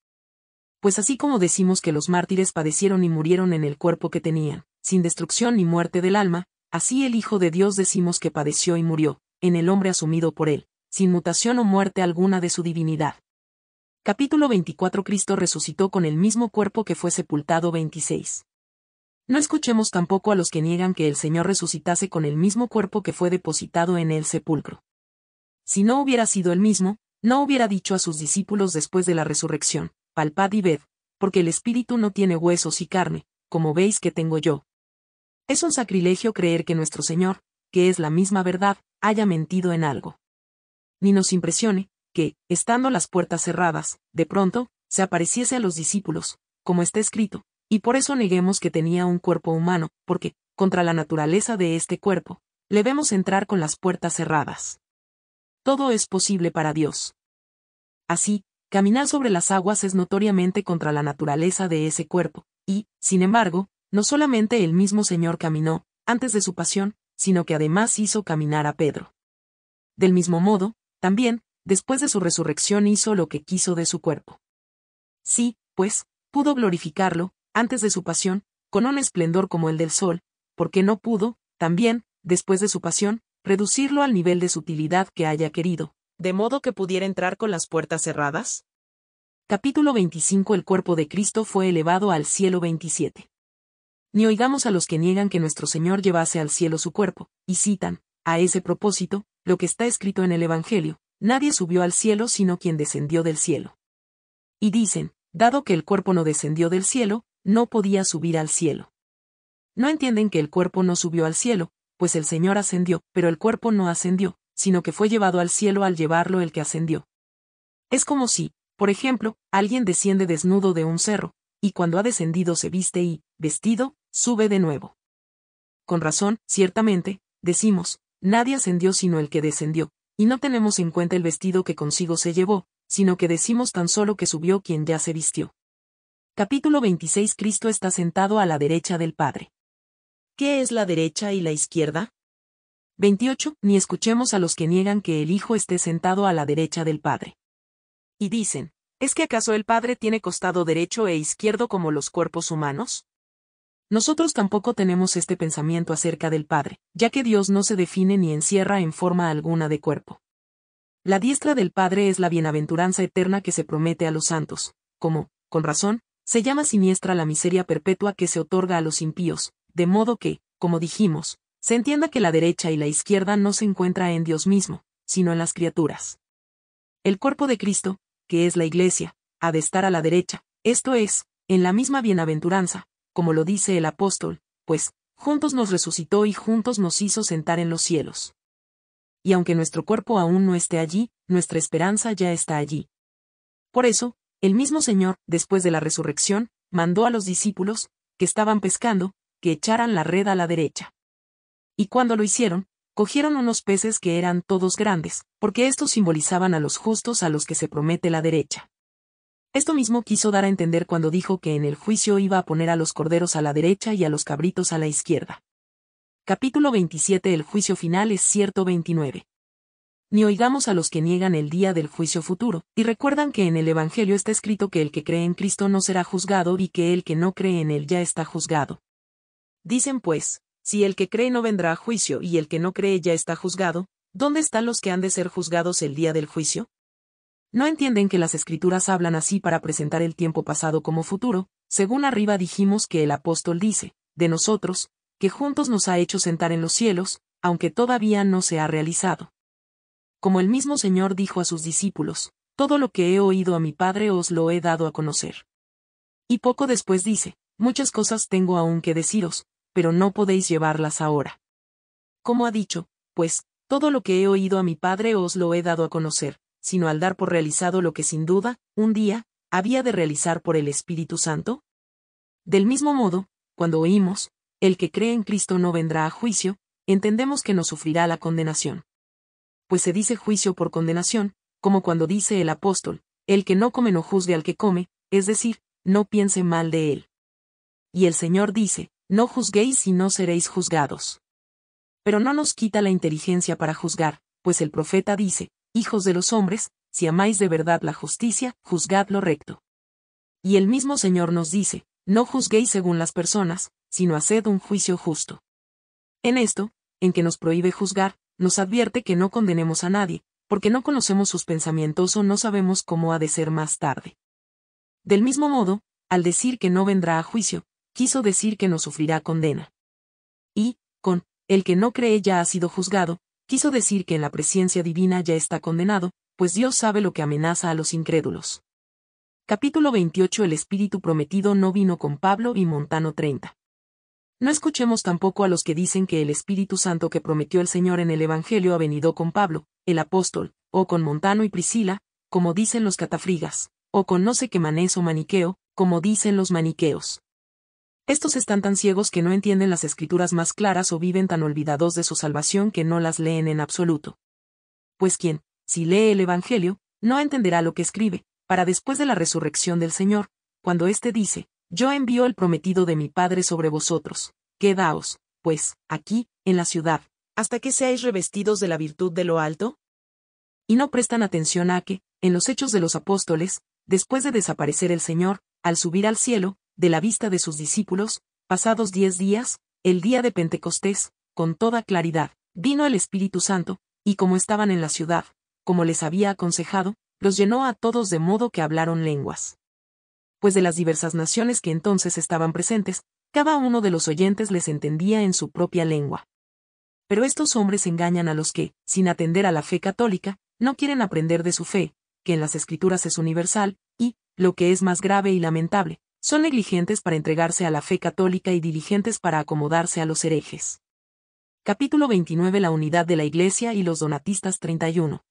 Pues así como decimos que los mártires padecieron y murieron en el cuerpo que tenían, sin destrucción ni muerte del alma, así el Hijo de Dios decimos que padeció y murió, en el hombre asumido por él, sin mutación o muerte alguna de su divinidad. Capítulo 24 Cristo resucitó con el mismo cuerpo que fue sepultado 26. No escuchemos tampoco a los que niegan que el Señor resucitase con el mismo cuerpo que fue depositado en el sepulcro. Si no hubiera sido el mismo, no hubiera dicho a sus discípulos después de la resurrección, palpad y ved, porque el espíritu no tiene huesos y carne, como veis que tengo yo. Es un sacrilegio creer que nuestro Señor, que es la misma verdad, haya mentido en algo. Ni nos impresione, que, estando las puertas cerradas, de pronto, se apareciese a los discípulos, como está escrito, y por eso neguemos que tenía un cuerpo humano, porque, contra la naturaleza de este cuerpo, le vemos entrar con las puertas cerradas todo es posible para Dios. Así, caminar sobre las aguas es notoriamente contra la naturaleza de ese cuerpo, y, sin embargo, no solamente el mismo Señor caminó, antes de su pasión, sino que además hizo caminar a Pedro. Del mismo modo, también, después de su resurrección hizo lo que quiso de su cuerpo. Sí, pues, pudo glorificarlo, antes de su pasión, con un esplendor como el del sol, porque no pudo, también, después de su pasión, reducirlo al nivel de sutilidad que haya querido, de modo que pudiera entrar con las puertas cerradas? Capítulo 25 El cuerpo de Cristo fue elevado al cielo 27. Ni oigamos a los que niegan que nuestro Señor llevase al cielo su cuerpo, y citan, a ese propósito, lo que está escrito en el Evangelio, nadie subió al cielo sino quien descendió del cielo. Y dicen, dado que el cuerpo no descendió del cielo, no podía subir al cielo. No entienden que el cuerpo no subió al cielo, pues el Señor ascendió, pero el cuerpo no ascendió, sino que fue llevado al cielo al llevarlo el que ascendió. Es como si, por ejemplo, alguien desciende desnudo de un cerro, y cuando ha descendido se viste y, vestido, sube de nuevo. Con razón, ciertamente, decimos, nadie ascendió sino el que descendió, y no tenemos en cuenta el vestido que consigo se llevó, sino que decimos tan solo que subió quien ya se vistió. Capítulo 26 Cristo está sentado a la derecha del Padre. ¿Qué es la derecha y la izquierda? 28. Ni escuchemos a los que niegan que el Hijo esté sentado a la derecha del Padre. Y dicen, ¿es que acaso el Padre tiene costado derecho e izquierdo como los cuerpos humanos? Nosotros tampoco tenemos este pensamiento acerca del Padre, ya que Dios no se define ni encierra en forma alguna de cuerpo. La diestra del Padre es la bienaventuranza eterna que se promete a los santos, como, con razón, se llama siniestra la miseria perpetua que se otorga a los impíos, de modo que, como dijimos, se entienda que la derecha y la izquierda no se encuentra en Dios mismo, sino en las criaturas. El cuerpo de Cristo, que es la Iglesia, ha de estar a la derecha, esto es, en la misma bienaventuranza, como lo dice el apóstol, pues, juntos nos resucitó y juntos nos hizo sentar en los cielos. Y aunque nuestro cuerpo aún no esté allí, nuestra esperanza ya está allí. Por eso, el mismo Señor, después de la resurrección, mandó a los discípulos, que estaban pescando, que echaran la red a la derecha. Y cuando lo hicieron, cogieron unos peces que eran todos grandes, porque estos simbolizaban a los justos a los que se promete la derecha. Esto mismo quiso dar a entender cuando dijo que en el juicio iba a poner a los corderos a la derecha y a los cabritos a la izquierda. Capítulo 27 El juicio final es cierto 29. Ni oigamos a los que niegan el día del juicio futuro, y recuerdan que en el Evangelio está escrito que el que cree en Cristo no será juzgado y que el que no cree en él ya está juzgado. Dicen pues, si el que cree no vendrá a juicio y el que no cree ya está juzgado, ¿dónde están los que han de ser juzgados el día del juicio? No entienden que las escrituras hablan así para presentar el tiempo pasado como futuro, según arriba dijimos que el apóstol dice, de nosotros, que juntos nos ha hecho sentar en los cielos, aunque todavía no se ha realizado. Como el mismo Señor dijo a sus discípulos, todo lo que he oído a mi Padre os lo he dado a conocer. Y poco después dice, muchas cosas tengo aún que deciros, pero no podéis llevarlas ahora. Como ha dicho, pues, todo lo que he oído a mi Padre os lo he dado a conocer, sino al dar por realizado lo que sin duda, un día, había de realizar por el Espíritu Santo? Del mismo modo, cuando oímos, el que cree en Cristo no vendrá a juicio, entendemos que no sufrirá la condenación. Pues se dice juicio por condenación, como cuando dice el apóstol, el que no come no juzgue al que come, es decir, no piense mal de él. Y el Señor dice, no juzguéis y no seréis juzgados. Pero no nos quita la inteligencia para juzgar, pues el profeta dice, hijos de los hombres, si amáis de verdad la justicia, juzgad lo recto. Y el mismo Señor nos dice, no juzguéis según las personas, sino haced un juicio justo. En esto, en que nos prohíbe juzgar, nos advierte que no condenemos a nadie, porque no conocemos sus pensamientos o no sabemos cómo ha de ser más tarde. Del mismo modo, al decir que no vendrá a juicio, quiso decir que no sufrirá condena. Y, con, el que no cree ya ha sido juzgado, quiso decir que en la presencia divina ya está condenado, pues Dios sabe lo que amenaza a los incrédulos. Capítulo 28 El Espíritu Prometido no vino con Pablo y Montano 30. No escuchemos tampoco a los que dicen que el Espíritu Santo que prometió el Señor en el Evangelio ha venido con Pablo, el apóstol, o con Montano y Priscila, como dicen los catafrigas, o con no sé qué manés o maniqueo, como dicen los maniqueos. Estos están tan ciegos que no entienden las escrituras más claras o viven tan olvidados de su salvación que no las leen en absoluto. Pues quien, si lee el Evangelio, no entenderá lo que escribe, para después de la resurrección del Señor, cuando éste dice, Yo envío el prometido de mi Padre sobre vosotros, quedaos, pues, aquí, en la ciudad, hasta que seáis revestidos de la virtud de lo alto? Y no prestan atención a que, en los hechos de los apóstoles, después de desaparecer el Señor, al subir al cielo, de la vista de sus discípulos, pasados diez días, el día de Pentecostés, con toda claridad, vino el Espíritu Santo, y como estaban en la ciudad, como les había aconsejado, los llenó a todos de modo que hablaron lenguas. Pues de las diversas naciones que entonces estaban presentes, cada uno de los oyentes les entendía en su propia lengua. Pero estos hombres engañan a los que, sin atender a la fe católica, no quieren aprender de su fe, que en las escrituras es universal, y, lo que es más grave y lamentable, son negligentes para entregarse a la fe católica y diligentes para acomodarse a los herejes. Capítulo 29 La unidad de la Iglesia y los donatistas 31.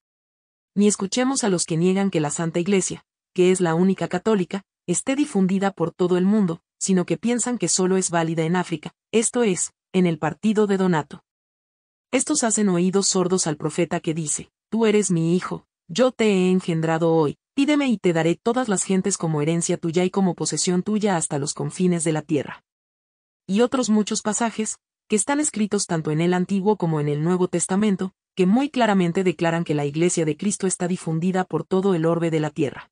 Ni escuchemos a los que niegan que la Santa Iglesia, que es la única católica, esté difundida por todo el mundo, sino que piensan que solo es válida en África, esto es, en el partido de Donato. Estos hacen oídos sordos al profeta que dice, Tú eres mi hijo, yo te he engendrado hoy, Pídeme y te daré todas las gentes como herencia tuya y como posesión tuya hasta los confines de la tierra. Y otros muchos pasajes, que están escritos tanto en el Antiguo como en el Nuevo Testamento, que muy claramente declaran que la Iglesia de Cristo está difundida por todo el orbe de la tierra.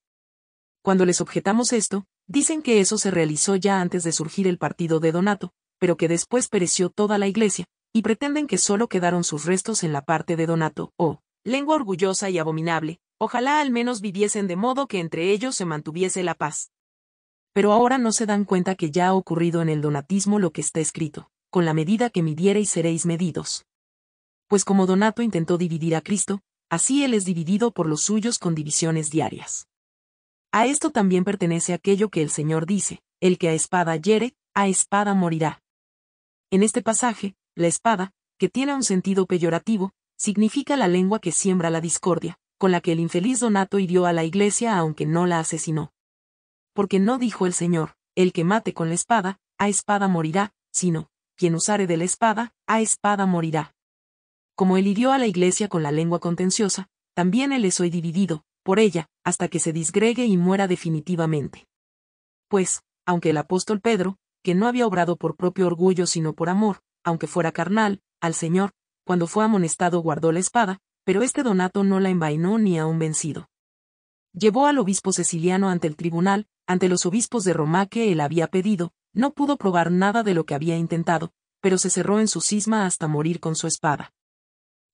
Cuando les objetamos esto, dicen que eso se realizó ya antes de surgir el partido de Donato, pero que después pereció toda la Iglesia, y pretenden que solo quedaron sus restos en la parte de Donato, o, lengua orgullosa y abominable, Ojalá al menos viviesen de modo que entre ellos se mantuviese la paz. Pero ahora no se dan cuenta que ya ha ocurrido en el donatismo lo que está escrito. con la medida que midiereis seréis medidos. Pues como Donato intentó dividir a Cristo, así él es dividido por los suyos con divisiones diarias. A esto también pertenece aquello que el Señor dice, el que a espada hiere, a espada morirá. En este pasaje, la espada, que tiene un sentido peyorativo, significa la lengua que siembra la discordia, con la que el infeliz Donato hirió a la iglesia aunque no la asesinó. Porque no dijo el Señor, el que mate con la espada, a espada morirá, sino, quien usare de la espada, a espada morirá. Como él hirió a la iglesia con la lengua contenciosa, también él es hoy dividido, por ella, hasta que se disgregue y muera definitivamente. Pues, aunque el apóstol Pedro, que no había obrado por propio orgullo sino por amor, aunque fuera carnal, al Señor, cuando fue amonestado guardó la espada, pero este Donato no la envainó ni aún vencido. Llevó al obispo ceciliano ante el tribunal, ante los obispos de Roma que él había pedido, no pudo probar nada de lo que había intentado, pero se cerró en su cisma hasta morir con su espada.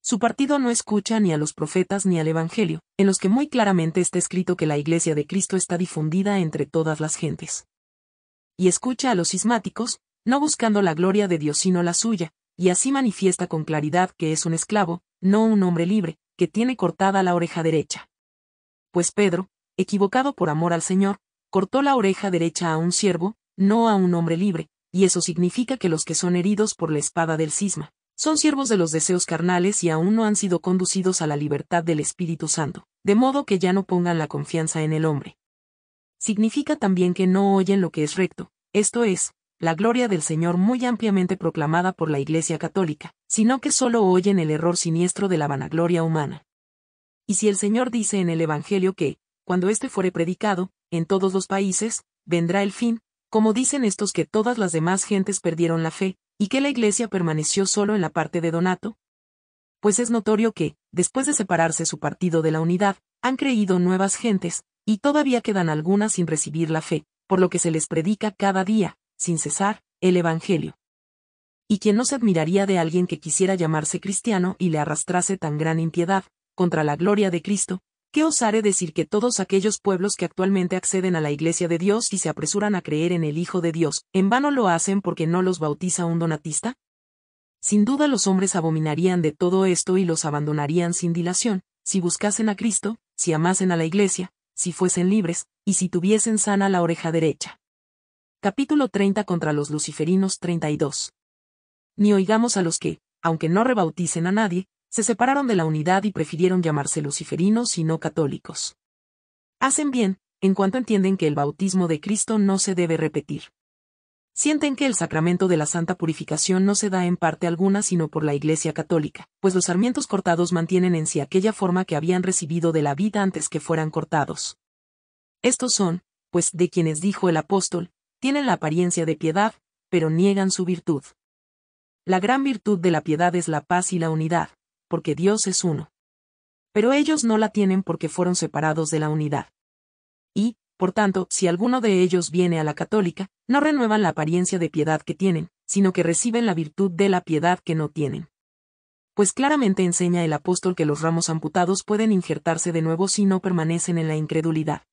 Su partido no escucha ni a los profetas ni al Evangelio, en los que muy claramente está escrito que la Iglesia de Cristo está difundida entre todas las gentes. Y escucha a los cismáticos, no buscando la gloria de Dios sino la suya, y así manifiesta con claridad que es un esclavo, no un hombre libre, que tiene cortada la oreja derecha. Pues Pedro, equivocado por amor al Señor, cortó la oreja derecha a un siervo, no a un hombre libre, y eso significa que los que son heridos por la espada del cisma, son siervos de los deseos carnales y aún no han sido conducidos a la libertad del Espíritu Santo, de modo que ya no pongan la confianza en el hombre. Significa también que no oyen lo que es recto, esto es, la gloria del Señor muy ampliamente proclamada por la Iglesia Católica, sino que solo oyen el error siniestro de la vanagloria humana. Y si el Señor dice en el Evangelio que, cuando éste fuere predicado, en todos los países, vendrá el fin, como dicen estos que todas las demás gentes perdieron la fe, ¿Y que la Iglesia permaneció solo en la parte de Donato? Pues es notorio que, después de separarse su partido de la unidad, han creído nuevas gentes, y todavía quedan algunas sin recibir la fe, por lo que se les predica cada día, sin cesar, el Evangelio. Y quien no se admiraría de alguien que quisiera llamarse cristiano y le arrastrase tan gran impiedad, contra la gloria de Cristo, ¿Qué osare decir que todos aquellos pueblos que actualmente acceden a la Iglesia de Dios y se apresuran a creer en el Hijo de Dios, en vano lo hacen porque no los bautiza un donatista? Sin duda los hombres abominarían de todo esto y los abandonarían sin dilación, si buscasen a Cristo, si amasen a la Iglesia, si fuesen libres, y si tuviesen sana la oreja derecha. Capítulo 30 contra los luciferinos 32. Ni oigamos a los que, aunque no rebauticen a nadie, se separaron de la unidad y prefirieron llamarse luciferinos y no católicos. Hacen bien, en cuanto entienden que el bautismo de Cristo no se debe repetir. Sienten que el sacramento de la santa purificación no se da en parte alguna sino por la Iglesia católica, pues los sarmientos cortados mantienen en sí aquella forma que habían recibido de la vida antes que fueran cortados. Estos son, pues de quienes dijo el apóstol, tienen la apariencia de piedad, pero niegan su virtud. La gran virtud de la piedad es la paz y la unidad, porque Dios es uno. Pero ellos no la tienen porque fueron separados de la unidad. Y, por tanto, si alguno de ellos viene a la católica, no renuevan la apariencia de piedad que tienen, sino que reciben la virtud de la piedad que no tienen. Pues claramente enseña el apóstol que los ramos amputados pueden injertarse de nuevo si no permanecen en la incredulidad.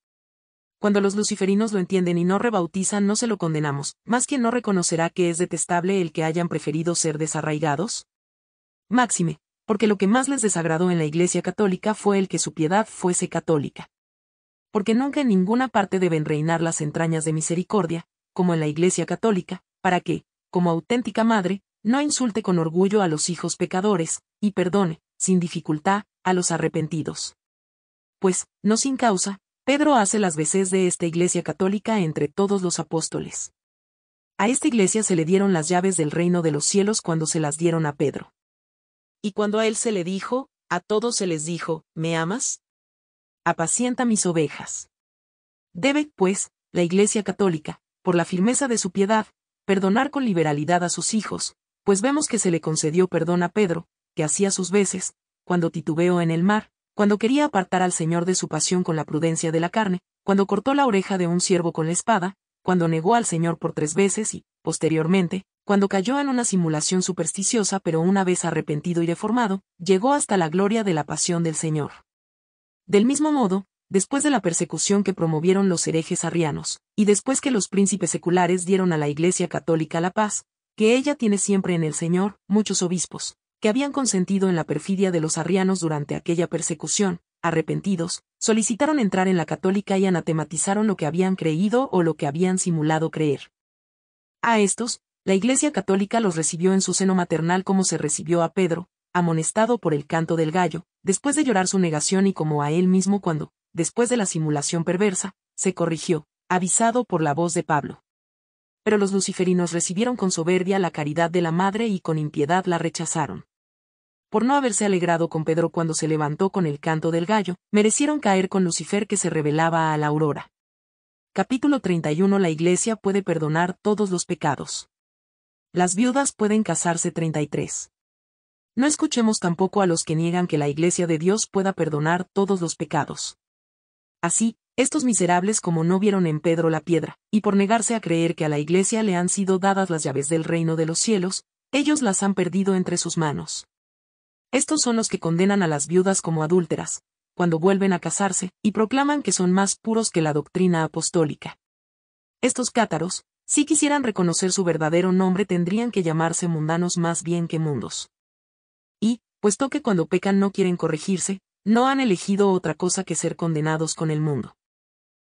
Cuando los luciferinos lo entienden y no rebautizan no se lo condenamos, más quien no reconocerá que es detestable el que hayan preferido ser desarraigados. Máxime, porque lo que más les desagradó en la Iglesia católica fue el que su piedad fuese católica. Porque nunca en ninguna parte deben reinar las entrañas de misericordia, como en la Iglesia católica, para que, como auténtica madre, no insulte con orgullo a los hijos pecadores, y perdone, sin dificultad, a los arrepentidos. Pues, no sin causa, Pedro hace las veces de esta Iglesia católica entre todos los apóstoles. A esta Iglesia se le dieron las llaves del reino de los cielos cuando se las dieron a Pedro. Y cuando a él se le dijo, a todos se les dijo, ¿me amas? Apacienta mis ovejas. Debe, pues, la Iglesia Católica, por la firmeza de su piedad, perdonar con liberalidad a sus hijos, pues vemos que se le concedió perdón a Pedro, que hacía sus veces, cuando titubeó en el mar, cuando quería apartar al Señor de su pasión con la prudencia de la carne, cuando cortó la oreja de un siervo con la espada, cuando negó al Señor por tres veces y, posteriormente, cuando cayó en una simulación supersticiosa pero una vez arrepentido y deformado, llegó hasta la gloria de la pasión del Señor. Del mismo modo, después de la persecución que promovieron los herejes arrianos, y después que los príncipes seculares dieron a la Iglesia católica la paz, que ella tiene siempre en el Señor, muchos obispos, habían consentido en la perfidia de los arrianos durante aquella persecución, arrepentidos, solicitaron entrar en la católica y anatematizaron lo que habían creído o lo que habían simulado creer. A estos, la Iglesia Católica los recibió en su seno maternal como se recibió a Pedro, amonestado por el canto del gallo, después de llorar su negación y como a él mismo cuando, después de la simulación perversa, se corrigió, avisado por la voz de Pablo. Pero los luciferinos recibieron con soberbia la caridad de la madre y con impiedad la rechazaron. Por no haberse alegrado con Pedro cuando se levantó con el canto del gallo, merecieron caer con Lucifer que se revelaba a la aurora. Capítulo 31 La Iglesia puede perdonar todos los pecados. Las viudas pueden casarse 33. No escuchemos tampoco a los que niegan que la Iglesia de Dios pueda perdonar todos los pecados. Así, estos miserables como no vieron en Pedro la piedra, y por negarse a creer que a la Iglesia le han sido dadas las llaves del reino de los cielos, ellos las han perdido entre sus manos. Estos son los que condenan a las viudas como adúlteras, cuando vuelven a casarse, y proclaman que son más puros que la doctrina apostólica. Estos cátaros, si quisieran reconocer su verdadero nombre tendrían que llamarse mundanos más bien que mundos puesto que cuando pecan no quieren corregirse, no han elegido otra cosa que ser condenados con el mundo.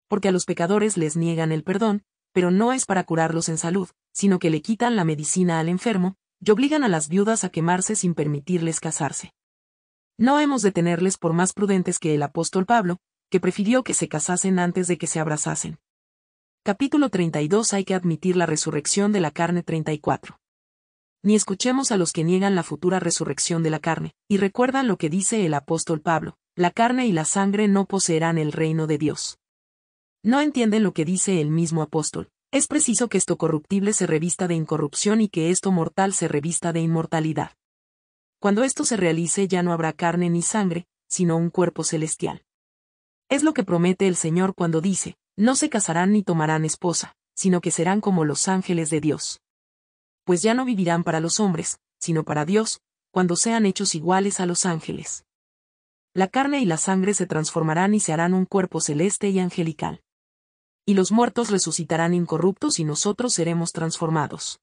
Porque a los pecadores les niegan el perdón, pero no es para curarlos en salud, sino que le quitan la medicina al enfermo, y obligan a las viudas a quemarse sin permitirles casarse. No hemos de tenerles por más prudentes que el apóstol Pablo, que prefirió que se casasen antes de que se abrazasen. Capítulo 32 Hay que admitir la resurrección de la carne 34 ni escuchemos a los que niegan la futura resurrección de la carne, y recuerdan lo que dice el apóstol Pablo, la carne y la sangre no poseerán el reino de Dios. No entienden lo que dice el mismo apóstol, es preciso que esto corruptible se revista de incorrupción y que esto mortal se revista de inmortalidad. Cuando esto se realice ya no habrá carne ni sangre, sino un cuerpo celestial. Es lo que promete el Señor cuando dice, no se casarán ni tomarán esposa, sino que serán como los ángeles de Dios pues ya no vivirán para los hombres, sino para Dios, cuando sean hechos iguales a los ángeles. La carne y la sangre se transformarán y se harán un cuerpo celeste y angelical. Y los muertos resucitarán incorruptos y nosotros seremos transformados.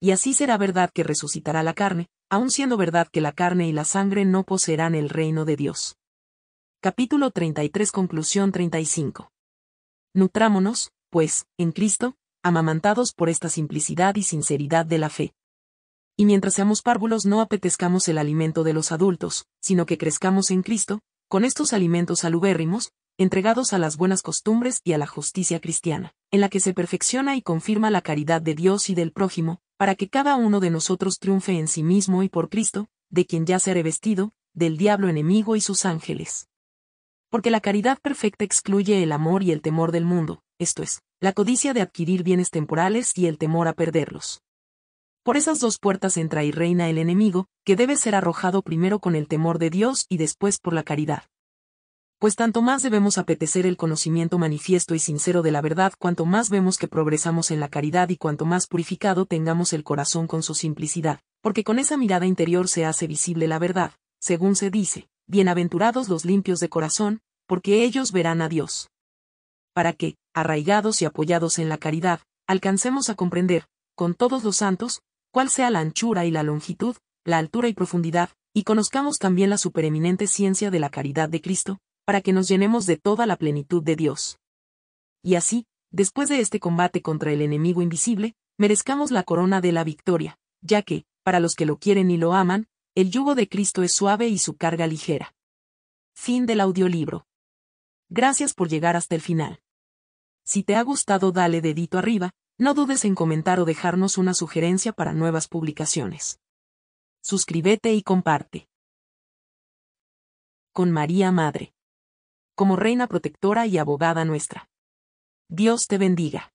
Y así será verdad que resucitará la carne, aun siendo verdad que la carne y la sangre no poseerán el reino de Dios. Capítulo 33 Conclusión 35. Nutrámonos, pues, en Cristo, amamantados por esta simplicidad y sinceridad de la fe. Y mientras seamos párvulos no apetezcamos el alimento de los adultos, sino que crezcamos en Cristo, con estos alimentos salubérrimos, entregados a las buenas costumbres y a la justicia cristiana, en la que se perfecciona y confirma la caridad de Dios y del prójimo, para que cada uno de nosotros triunfe en sí mismo y por Cristo, de quien ya se ha revestido, del diablo enemigo y sus ángeles. Porque la caridad perfecta excluye el amor y el temor del mundo, esto es, la codicia de adquirir bienes temporales y el temor a perderlos. Por esas dos puertas entra y reina el enemigo, que debe ser arrojado primero con el temor de Dios y después por la caridad. Pues tanto más debemos apetecer el conocimiento manifiesto y sincero de la verdad cuanto más vemos que progresamos en la caridad y cuanto más purificado tengamos el corazón con su simplicidad, porque con esa mirada interior se hace visible la verdad, según se dice, bienaventurados los limpios de corazón, porque ellos verán a Dios. Para que, arraigados y apoyados en la caridad, alcancemos a comprender, con todos los santos, cuál sea la anchura y la longitud, la altura y profundidad, y conozcamos también la supereminente ciencia de la caridad de Cristo, para que nos llenemos de toda la plenitud de Dios. Y así, después de este combate contra el enemigo invisible, merezcamos la corona de la victoria, ya que, para los que lo quieren y lo aman, el yugo de Cristo es suave y su carga ligera. Fin del audiolibro. Gracias por llegar hasta el final. Si te ha gustado dale dedito arriba, no dudes en comentar o dejarnos una sugerencia para nuevas publicaciones. Suscríbete y comparte. Con María Madre. Como Reina Protectora y Abogada nuestra. Dios te bendiga.